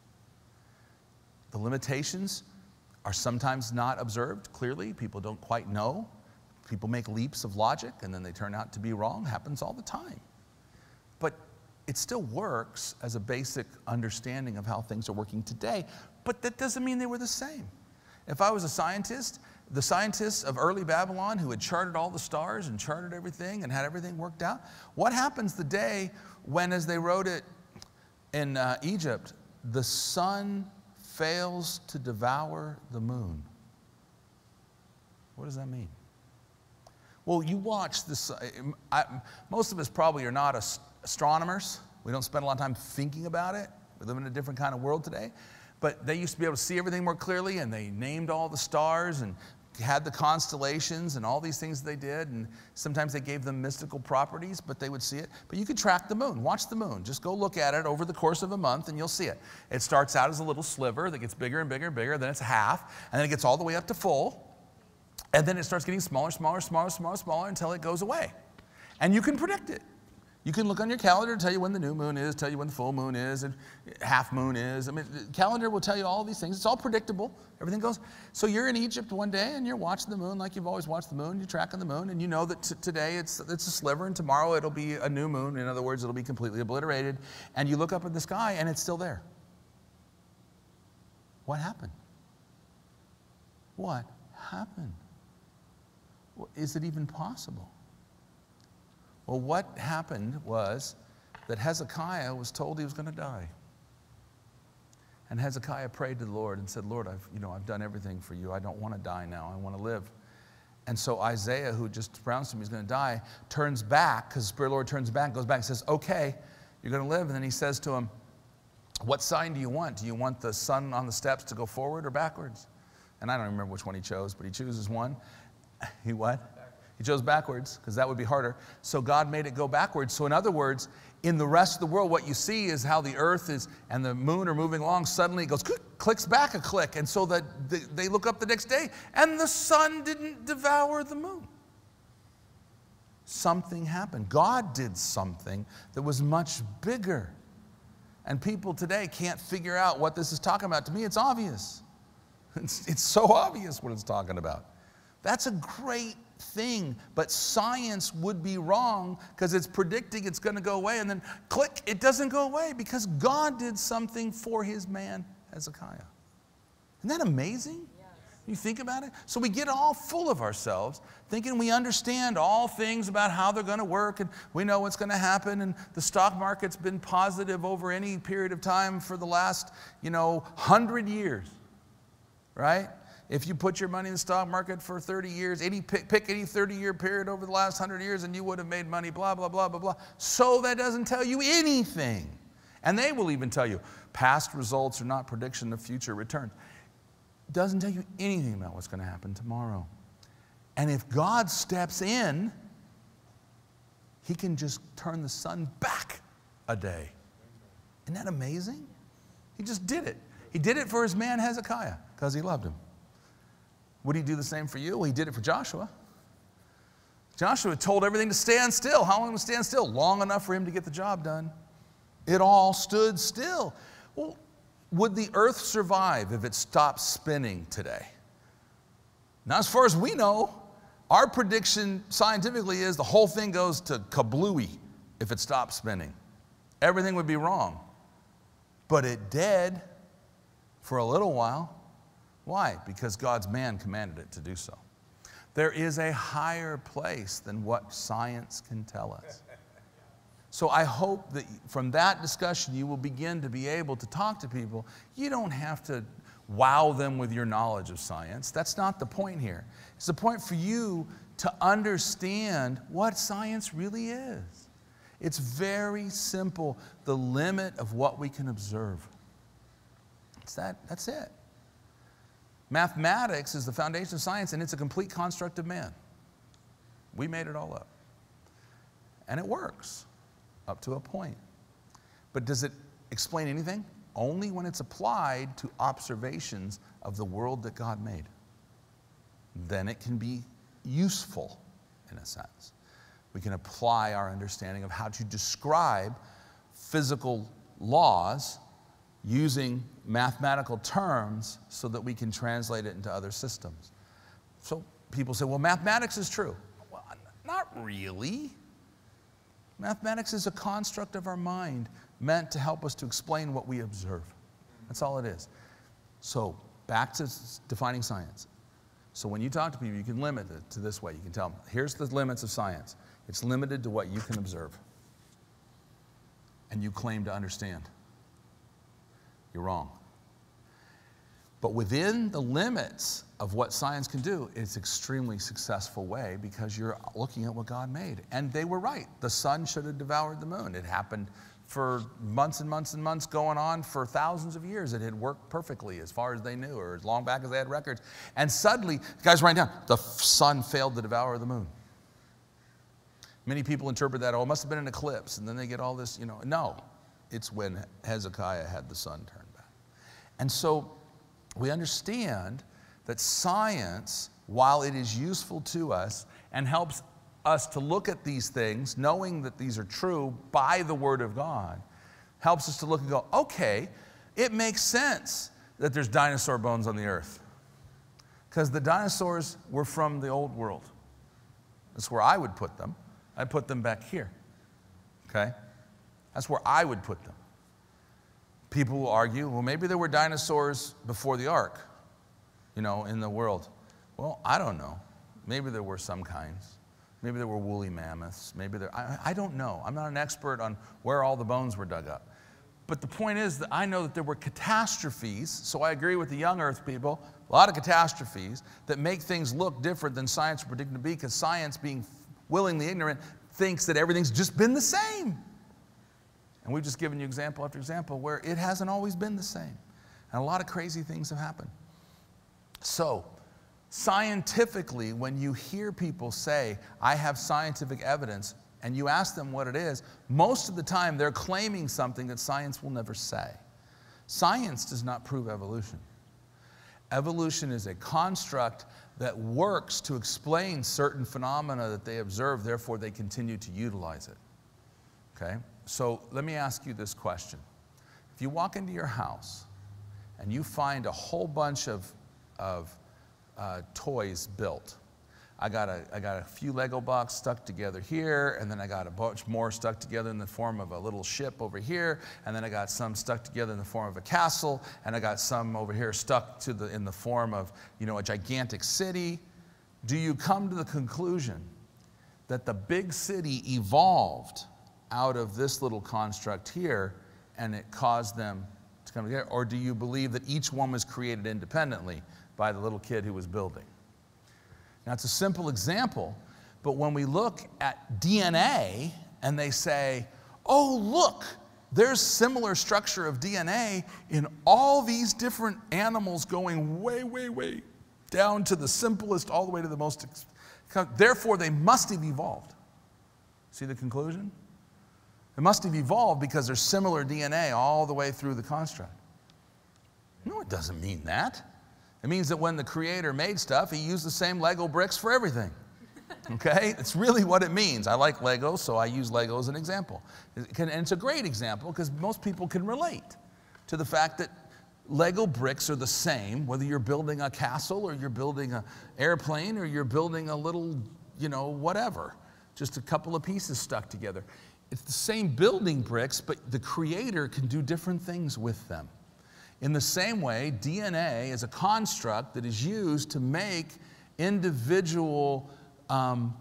The limitations are sometimes not observed clearly. People don't quite know. People make leaps of logic and then they turn out to be wrong. Happens all the time. But it still works as a basic understanding of how things are working today. But that doesn't mean they were the same. If I was a scientist the scientists of early Babylon who had charted all the stars and charted everything and had everything worked out, what happens the day when, as they wrote it in uh, Egypt, the sun fails to devour the moon? What does that mean? Well, you watch this. I, most of us probably are not astronomers. We don't spend a lot of time thinking about it. We live in a different kind of world today. But they used to be able to see everything more clearly, and they named all the stars and had the constellations and all these things they did. And sometimes they gave them mystical properties, but they would see it. But you could track the moon. Watch the moon. Just go look at it over the course of a month, and you'll see it. It starts out as a little sliver that gets bigger and bigger and bigger. Then it's half, and then it gets all the way up to full. And then it starts getting smaller, smaller, smaller, smaller, smaller until it goes away. And you can predict it. You can look on your calendar to tell you when the new moon is, tell you when the full moon is, and half moon is. I mean, calendar will tell you all these things. It's all predictable. Everything goes. So you're in Egypt one day and you're watching the moon like you've always watched the moon. You're tracking the moon, and you know that t- today it's, it's a sliver, and tomorrow it'll be a new moon. In other words, it'll be completely obliterated. And you look up at the sky and it's still there. What happened? What happened? Is it even possible? Well, what happened was that Hezekiah was told he was going to die. And Hezekiah prayed to the Lord and said, Lord, I've, you know, I've done everything for you. I don't want to die now. I want to live. And so Isaiah, who just pronounced him he's going to die, turns back, because the Spirit of the Lord turns back, goes back and says, Okay, you're going to live. And then he says to him, What sign do you want? Do you want the sun on the steps to go forward or backwards? And I don't remember which one he chose, but he chooses one. He what? He chose backwards because that would be harder. So God made it go backwards. So, in other words, in the rest of the world, what you see is how the earth is and the moon are moving along. Suddenly it goes, click, clicks back a click. And so that they look up the next day and the sun didn't devour the moon. Something happened. God did something that was much bigger. And people today can't figure out what this is talking about. To me, it's obvious. It's, it's so obvious what it's talking about. That's a great thing, but science would be wrong because it's predicting it's going to go away, and then click, it doesn't go away because God did something for his man Hezekiah. Isn't that amazing? You think about it? So we get all full of ourselves, thinking we understand all things about how they're going to work and we know what's going to happen. And the stock market's been positive over any period of time for the last, you know, hundred years, right? If you put your money in the stock market for 30 years, any pick, pick any 30 year period over the last 100 years and you would have made money, blah, blah, blah, blah, blah. So that doesn't tell you anything. And they will even tell you past results are not prediction of future returns. Doesn't tell you anything about what's going to happen tomorrow. And if God steps in, he can just turn the sun back a day. Isn't that amazing? He just did it. He did it for his man Hezekiah because he loved him. Would he do the same for you? Well, he did it for Joshua. Joshua told everything to stand still. How long to stand still? Long enough for him to get the job done. It all stood still. Well, would the earth survive if it stopped spinning today? Now, as far as we know, our prediction scientifically is the whole thing goes to kablooey if it stops spinning. Everything would be wrong. But it did for a little while. Why? Because God's man commanded it to do so. There is a higher place than what science can tell us. So I hope that from that discussion, you will begin to be able to talk to people. You don't have to wow them with your knowledge of science. That's not the point here. It's the point for you to understand what science really is. It's very simple, the limit of what we can observe. It's that, that's it. Mathematics is the foundation of science, and it's a complete construct of man. We made it all up. And it works up to a point. But does it explain anything? Only when it's applied to observations of the world that God made. Then it can be useful in a sense. We can apply our understanding of how to describe physical laws using mathematical terms so that we can translate it into other systems. So people say, well, mathematics is true. Well, not really. Mathematics is a construct of our mind meant to help us to explain what we observe. That's all it is. So, back to defining science. So when you talk to people, you can limit it to this way. You can tell them, here's the limits of science. It's limited to what you can observe. And you claim to understand. You're wrong. But within the limits of what science can do, it's extremely successful way because you're looking at what God made. And they were right. The sun should have devoured the moon. It happened for months and months and months going on for thousands of years. It had worked perfectly as far as they knew or as long back as they had records. And suddenly, guys write down, the sun failed to devour the moon. Many people interpret that, oh, it must have been an eclipse. And then they get all this, you know. No, it's when Hezekiah had the sun back. And so we understand that science, while it is useful to us and helps us to look at these things, knowing that these are true by the Word of God, helps us to look and go, okay, it makes sense that there's dinosaur bones on the earth. Because the dinosaurs were from the old world. That's where I would put them. I put them back here. Okay? That's where I would put them. People will argue, well, maybe there were dinosaurs before the ark, you know, in the world. Well, I don't know. Maybe there were some kinds. Maybe there were woolly mammoths. Maybe there, I, I don't know. I'm not an expert on where all the bones were dug up. But the point is that I know that there were catastrophes, so I agree with the young earth people, a lot of catastrophes that make things look different than science predicted to be, because science, being willingly ignorant, thinks that everything's just been the same. And we've just given you example after example where it hasn't always been the same. And a lot of crazy things have happened. So, scientifically, when you hear people say, I have scientific evidence, and you ask them what it is, most of the time they're claiming something that science will never say. Science does not prove evolution. Evolution is a construct that works to explain certain phenomena that they observe, therefore, they continue to utilize it. Okay? So let me ask you this question. If you walk into your house and you find a whole bunch of, of uh, toys built, I got, a, I got a few Lego blocks stuck together here, and then I got a bunch more stuck together in the form of a little ship over here, and then I got some stuck together in the form of a castle, and I got some over here stuck to the, in the form of you know, a gigantic city. Do you come to the conclusion that the big city evolved out of this little construct here and it caused them to come together? Or do you believe that each one was created independently by the little kid who was building? Now, it's a simple example, but when we look at DNA and they say, oh, look, there's similar structure of DNA in all these different animals going way, way, way down to the simplest, all the way to the most. Therefore, they must have evolved. See the conclusion? It must have evolved because there's similar DNA all the way through the construct. No, it doesn't mean that. It means that when the creator made stuff, he used the same Lego bricks for everything. Okay? It's really what it means. I like Legos, so I use Lego as an example. and it's a great example because most people can relate to the fact that Lego bricks are the same, whether you're building a castle or you're building an airplane or you're building a little, you know, whatever. Just a couple of pieces stuck together. It's the same building bricks, but the creator can do different things with them. In the same way, DNA is a construct that is used to make individual um,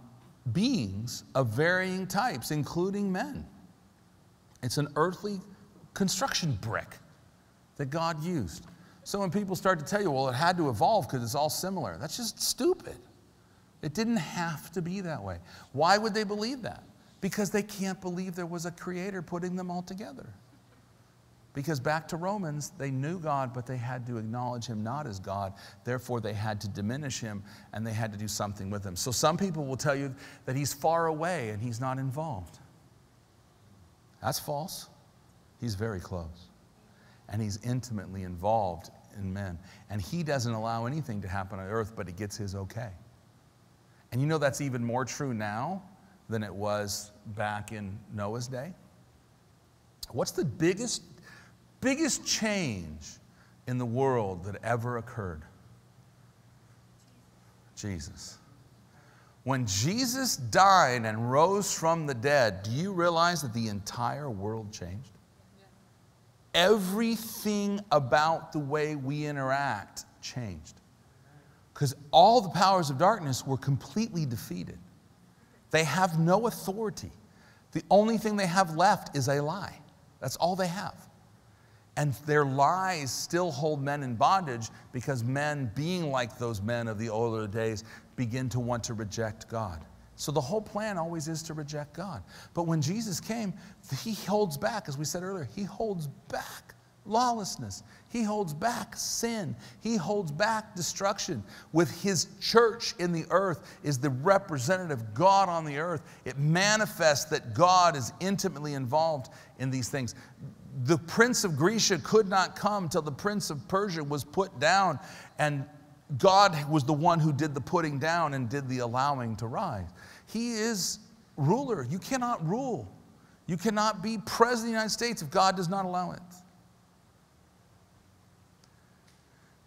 beings of varying types, including men. It's an earthly construction brick that God used. So when people start to tell you, well, it had to evolve because it's all similar, that's just stupid. It didn't have to be that way. Why would they believe that? Because they can't believe there was a creator putting them all together. Because back to Romans, they knew God, but they had to acknowledge him not as God. Therefore, they had to diminish him and they had to do something with him. So, some people will tell you that he's far away and he's not involved. That's false. He's very close. And he's intimately involved in men. And he doesn't allow anything to happen on earth, but he gets his okay. And you know that's even more true now than it was back in Noah's day? What's the biggest, biggest change in the world that ever occurred? Jesus. When Jesus died and rose from the dead, do you realize that the entire world changed? Everything about the way we interact changed. Because all the powers of darkness were completely defeated. They have no authority. The only thing they have left is a lie. That's all they have. And their lies still hold men in bondage because men, being like those men of the older days, begin to want to reject God. So the whole plan always is to reject God. But when Jesus came, he holds back, as we said earlier, he holds back lawlessness. He holds back sin. He holds back destruction. With his church in the earth is the representative God on the earth. It manifests that God is intimately involved in these things. The prince of Grecia could not come till the prince of Persia was put down, and God was the one who did the putting down and did the allowing to rise. He is ruler. You cannot rule. You cannot be president of the United States if God does not allow it.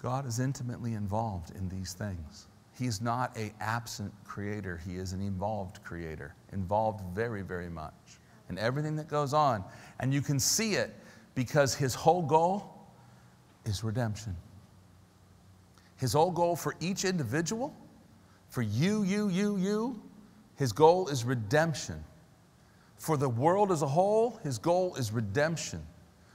God is intimately involved in these things. He's not a absent creator, he is an involved creator, involved very, very much in everything that goes on. And you can see it because his whole goal is redemption. His whole goal for each individual, for you, you, you, you, his goal is redemption. For the world as a whole, his goal is redemption.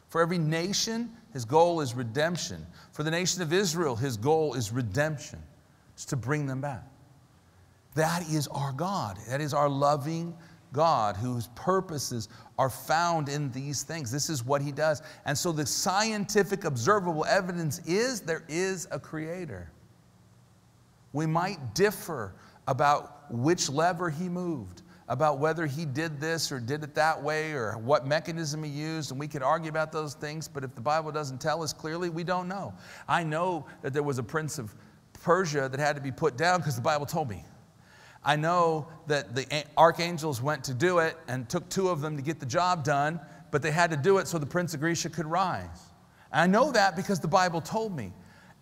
For every nation, his goal is redemption. For the nation of Israel, his goal is redemption. It's to bring them back. That is our God. That is our loving God whose purposes are found in these things. This is what he does. And so the scientific observable evidence is there is a creator. We might differ about which lever he moved, about whether he did this or did it that way or what mechanism he used, and we could argue about those things, but if the Bible doesn't tell us clearly, we don't know. I know that there was a prince of Persia that had to be put down because the Bible told me. I know that the archangels went to do it and took two of them to get the job done, but they had to do it so the prince of Grecia could rise. I know that because the Bible told me.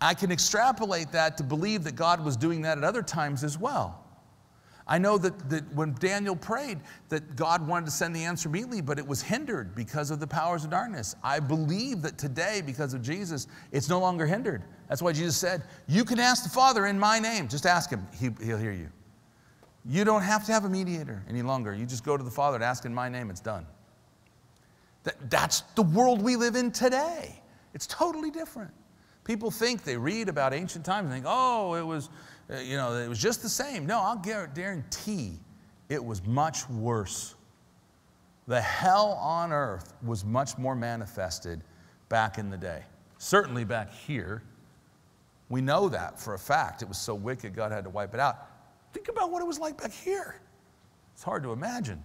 I can extrapolate that to believe that God was doing that at other times as well. I know that, that when Daniel prayed, that God wanted to send the answer immediately, but it was hindered because of the powers of darkness. I believe that today, because of Jesus, it's no longer hindered. That's why Jesus said, You can ask the Father in my name. Just ask him, he, he'll hear you. You don't have to have a mediator any longer. You just go to the Father and ask in my name, it's done. That, that's the world we live in today. It's totally different. People think they read about ancient times and think, oh, it was Uh, you know, it was just the same. No, I'll guarantee it was much worse. The hell on earth was much more manifested back in the day. Certainly back here. We know that for a fact. It was so wicked, God had to wipe it out. Think about what it was like back here. It's hard to imagine.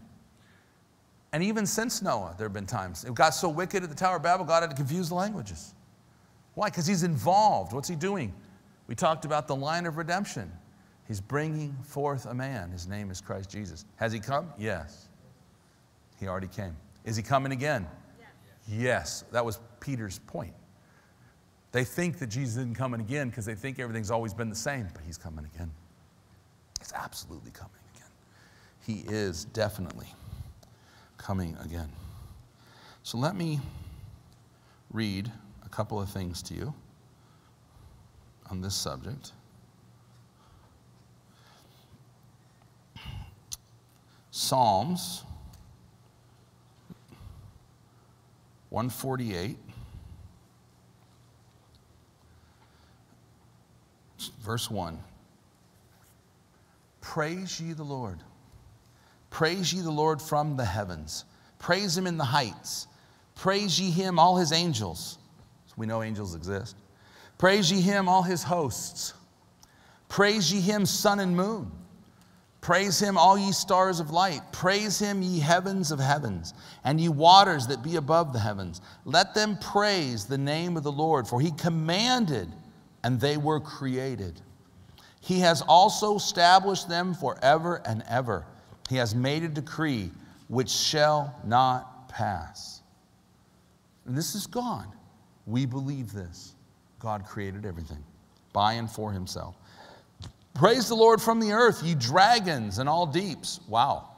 And even since Noah, there have been times. It got so wicked at the Tower of Babel, God had to confuse the languages. Why? Because he's involved. What's he doing? We talked about the line of redemption. He's bringing forth a man. His name is Christ Jesus. Has he come? Yes. He already came. Is he coming again? Yes. yes. That was Peter's point. They think that Jesus isn't coming again because they think everything's always been the same, but he's coming again. He's absolutely coming again. He is definitely coming again. So let me read a couple of things to you on this subject. Psalms 148, verse 1. Praise ye the Lord. Praise ye the Lord from the heavens. Praise him in the heights. Praise ye him, all his angels. So we know angels exist. Praise ye him, all his hosts. Praise ye him, sun and moon. Praise him, all ye stars of light. Praise him, ye heavens of heavens, and ye waters that be above the heavens. Let them praise the name of the Lord, for he commanded, and they were created. He has also established them forever and ever. He has made a decree which shall not pass. And this is gone. We believe this. God created everything by and for himself. Praise the Lord from the earth, ye dragons and all deeps. Wow.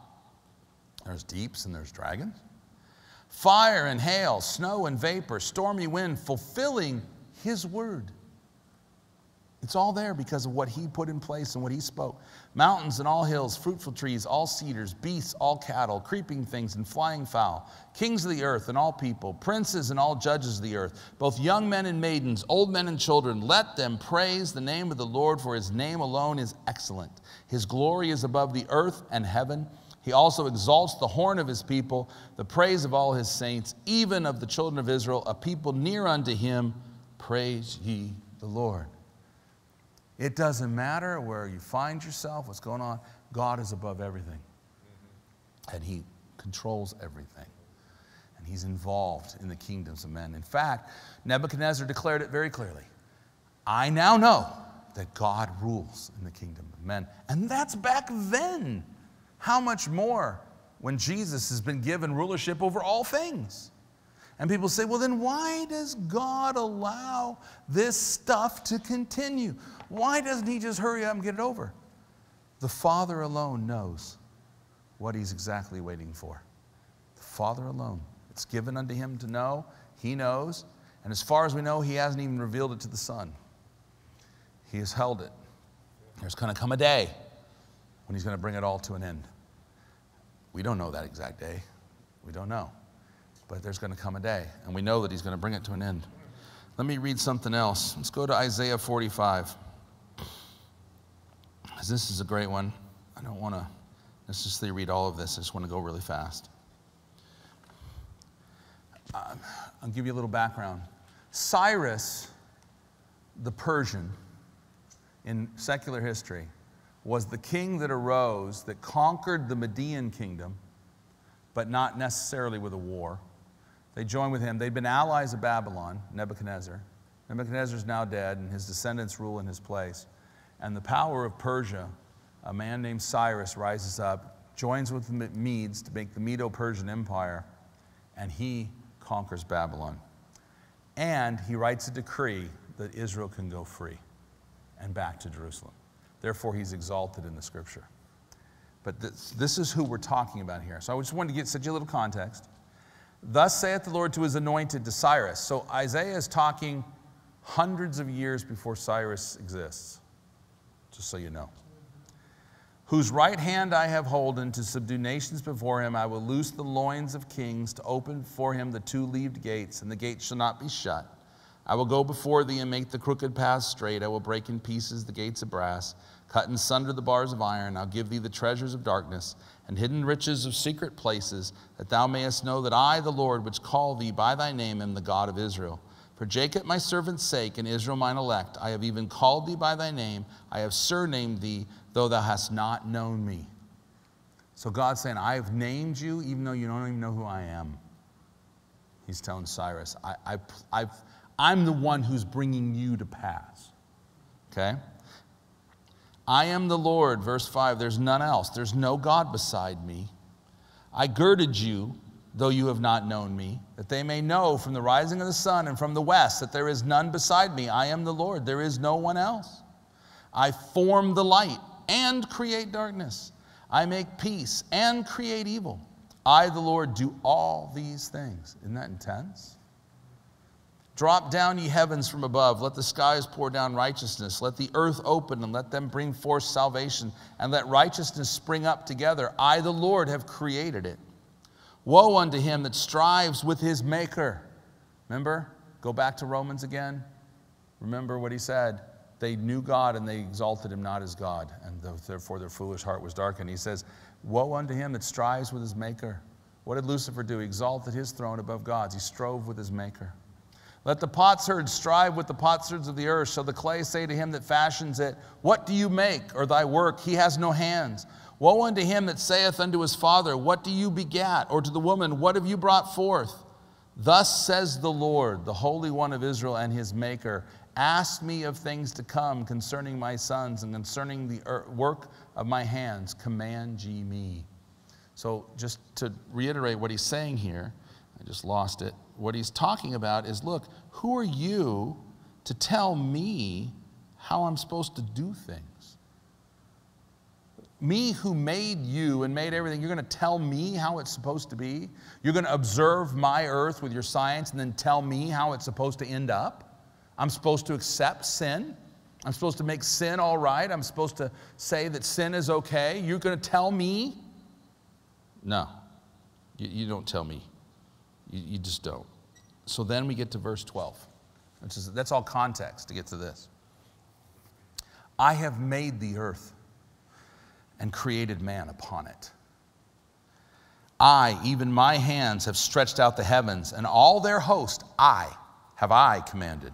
There's deeps and there's dragons. Fire and hail, snow and vapor, stormy wind, fulfilling his word. It's all there because of what he put in place and what he spoke. Mountains and all hills, fruitful trees, all cedars, beasts, all cattle, creeping things and flying fowl, kings of the earth and all people, princes and all judges of the earth, both young men and maidens, old men and children, let them praise the name of the Lord, for his name alone is excellent. His glory is above the earth and heaven. He also exalts the horn of his people, the praise of all his saints, even of the children of Israel, a people near unto him. Praise ye the Lord. It doesn't matter where you find yourself, what's going on, God is above everything. Mm-hmm. And He controls everything. And He's involved in the kingdoms of men. In fact, Nebuchadnezzar declared it very clearly I now know that God rules in the kingdom of men. And that's back then. How much more when Jesus has been given rulership over all things? And people say, well, then why does God allow this stuff to continue? Why doesn't He just hurry up and get it over? The Father alone knows what He's exactly waiting for. The Father alone. It's given unto Him to know. He knows. And as far as we know, He hasn't even revealed it to the Son. He has held it. There's going to come a day when He's going to bring it all to an end. We don't know that exact day. We don't know. But there's going to come a day, and we know that he's going to bring it to an end. Let me read something else. Let's go to Isaiah 45. This is a great one. I don't want to necessarily read all of this, I just want to go really fast. Um, I'll give you a little background. Cyrus, the Persian, in secular history, was the king that arose that conquered the Median kingdom, but not necessarily with a war. They joined with him. They'd been allies of Babylon, Nebuchadnezzar. Nebuchadnezzar is now dead, and his descendants rule in his place. And the power of Persia, a man named Cyrus rises up, joins with the Medes to make the Medo Persian Empire, and he conquers Babylon. And he writes a decree that Israel can go free and back to Jerusalem. Therefore, he's exalted in the scripture. But this, this is who we're talking about here. So I just wanted to get such a little context. Thus saith the Lord to his anointed, to Cyrus. So Isaiah is talking hundreds of years before Cyrus exists, just so you know. Whose right hand I have holden to subdue nations before him. I will loose the loins of kings to open for him the two leaved gates, and the gates shall not be shut. I will go before thee and make the crooked paths straight. I will break in pieces the gates of brass, cut in sunder the bars of iron. I'll give thee the treasures of darkness and hidden riches of secret places, that thou mayest know that I, the Lord, which call thee by thy name, am the God of Israel. For Jacob my servant's sake, and Israel mine elect, I have even called thee by thy name, I have surnamed thee, though thou hast not known me. So God's saying, I have named you, even though you don't even know who I am. He's telling Cyrus, I, I, I'm the one who's bringing you to pass. Okay? I am the Lord, verse 5, there's none else. There's no God beside me. I girded you, though you have not known me, that they may know from the rising of the sun and from the west that there is none beside me. I am the Lord, there is no one else. I form the light and create darkness. I make peace and create evil. I, the Lord, do all these things. Isn't that intense? Drop down, ye heavens from above. Let the skies pour down righteousness. Let the earth open and let them bring forth salvation. And let righteousness spring up together. I, the Lord, have created it. Woe unto him that strives with his maker. Remember? Go back to Romans again. Remember what he said. They knew God and they exalted him not as God. And therefore their foolish heart was darkened. He says, Woe unto him that strives with his maker. What did Lucifer do? He exalted his throne above God's. He strove with his maker. Let the potsherds strive with the potsherds of the earth. Shall the clay say to him that fashions it, What do you make, or thy work? He has no hands. Woe unto him that saith unto his father, What do you begat? Or to the woman, What have you brought forth? Thus says the Lord, the Holy One of Israel and his Maker Ask me of things to come concerning my sons and concerning the work of my hands. Command ye me. So, just to reiterate what he's saying here, I just lost it what he's talking about is look, who are you to tell me how I'm supposed to do things? Me who made you and made everything, you're going to tell me how it's supposed to be? You're going to observe my earth with your science and then tell me how it's supposed to end up? I'm supposed to accept sin? I'm supposed to make sin all right. I'm supposed to say that sin is okay. You're going to tell me? No, you, you don't tell me. You, you just don't. So then we get to verse 12. Which is, that's all context to get to this. I have made the earth and created man upon it. I, even my hands, have stretched out the heavens, and all their host I have I commanded.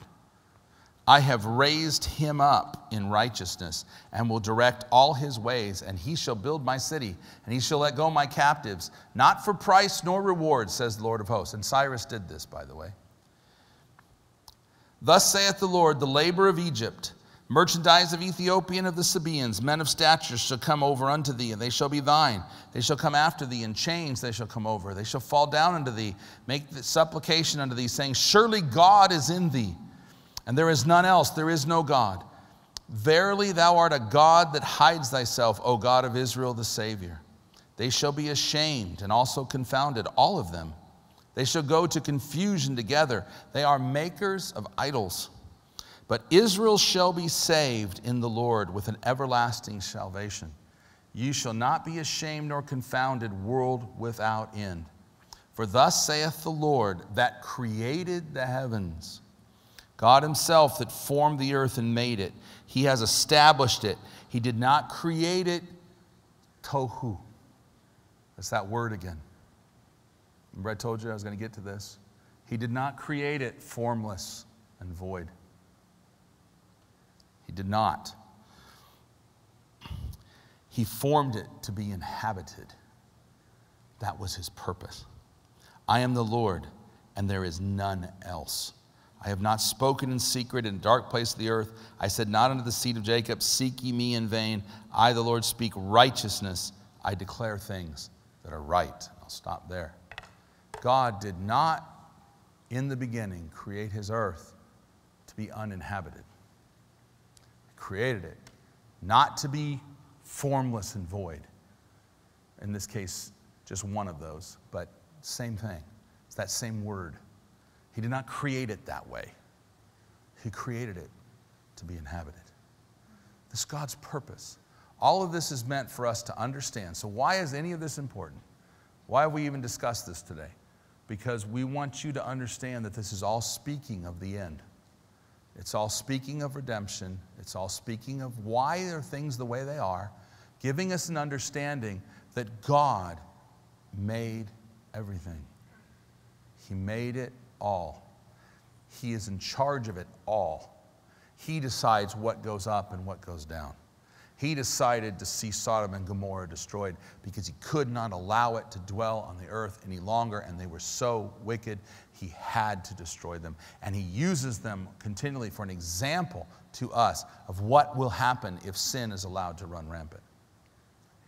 I have raised him up in righteousness and will direct all his ways, and he shall build my city, and he shall let go my captives, not for price nor reward, says the Lord of hosts. And Cyrus did this, by the way. Thus saith the Lord, the labor of Egypt Merchandise of Ethiopia and of the Sabaeans, men of stature shall come over unto thee, and they shall be thine. They shall come after thee, in chains they shall come over. They shall fall down unto thee, make supplication unto thee, saying, Surely God is in thee, and there is none else, there is no God. Verily thou art a God that hides thyself, O God of Israel the Savior. They shall be ashamed and also confounded, all of them. They shall go to confusion together. They are makers of idols. But Israel shall be saved in the Lord with an everlasting salvation. You shall not be ashamed nor confounded, world without end. For thus saith the Lord that created the heavens, God Himself that formed the earth and made it. He has established it. He did not create it tohu. That's that word again. Remember, I told you I was going to get to this? He did not create it formless and void. He did not. He formed it to be inhabited. That was his purpose. I am the Lord, and there is none else. I have not spoken in secret in dark place of the earth. I said not unto the seed of Jacob, Seek ye me in vain. I, the Lord, speak righteousness. I declare things that are right. I'll stop there. God did not, in the beginning, create his earth to be uninhabited He created it not to be formless and void. In this case, just one of those, but same thing. It's that same word. He did not create it that way, He created it to be inhabited. This is God's purpose. All of this is meant for us to understand. So, why is any of this important? Why have we even discussed this today? Because we want you to understand that this is all speaking of the end. It's all speaking of redemption. It's all speaking of why are things the way they are, giving us an understanding that God made everything. He made it all. He is in charge of it all. He decides what goes up and what goes down. He decided to see Sodom and Gomorrah destroyed because he could not allow it to dwell on the earth any longer, and they were so wicked, he had to destroy them. And he uses them continually for an example to us of what will happen if sin is allowed to run rampant.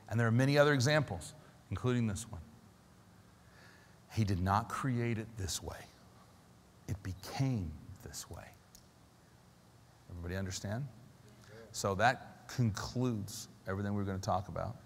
And there are many other examples, including this one. He did not create it this way, it became this way. Everybody understand? So that concludes everything we're going to talk about.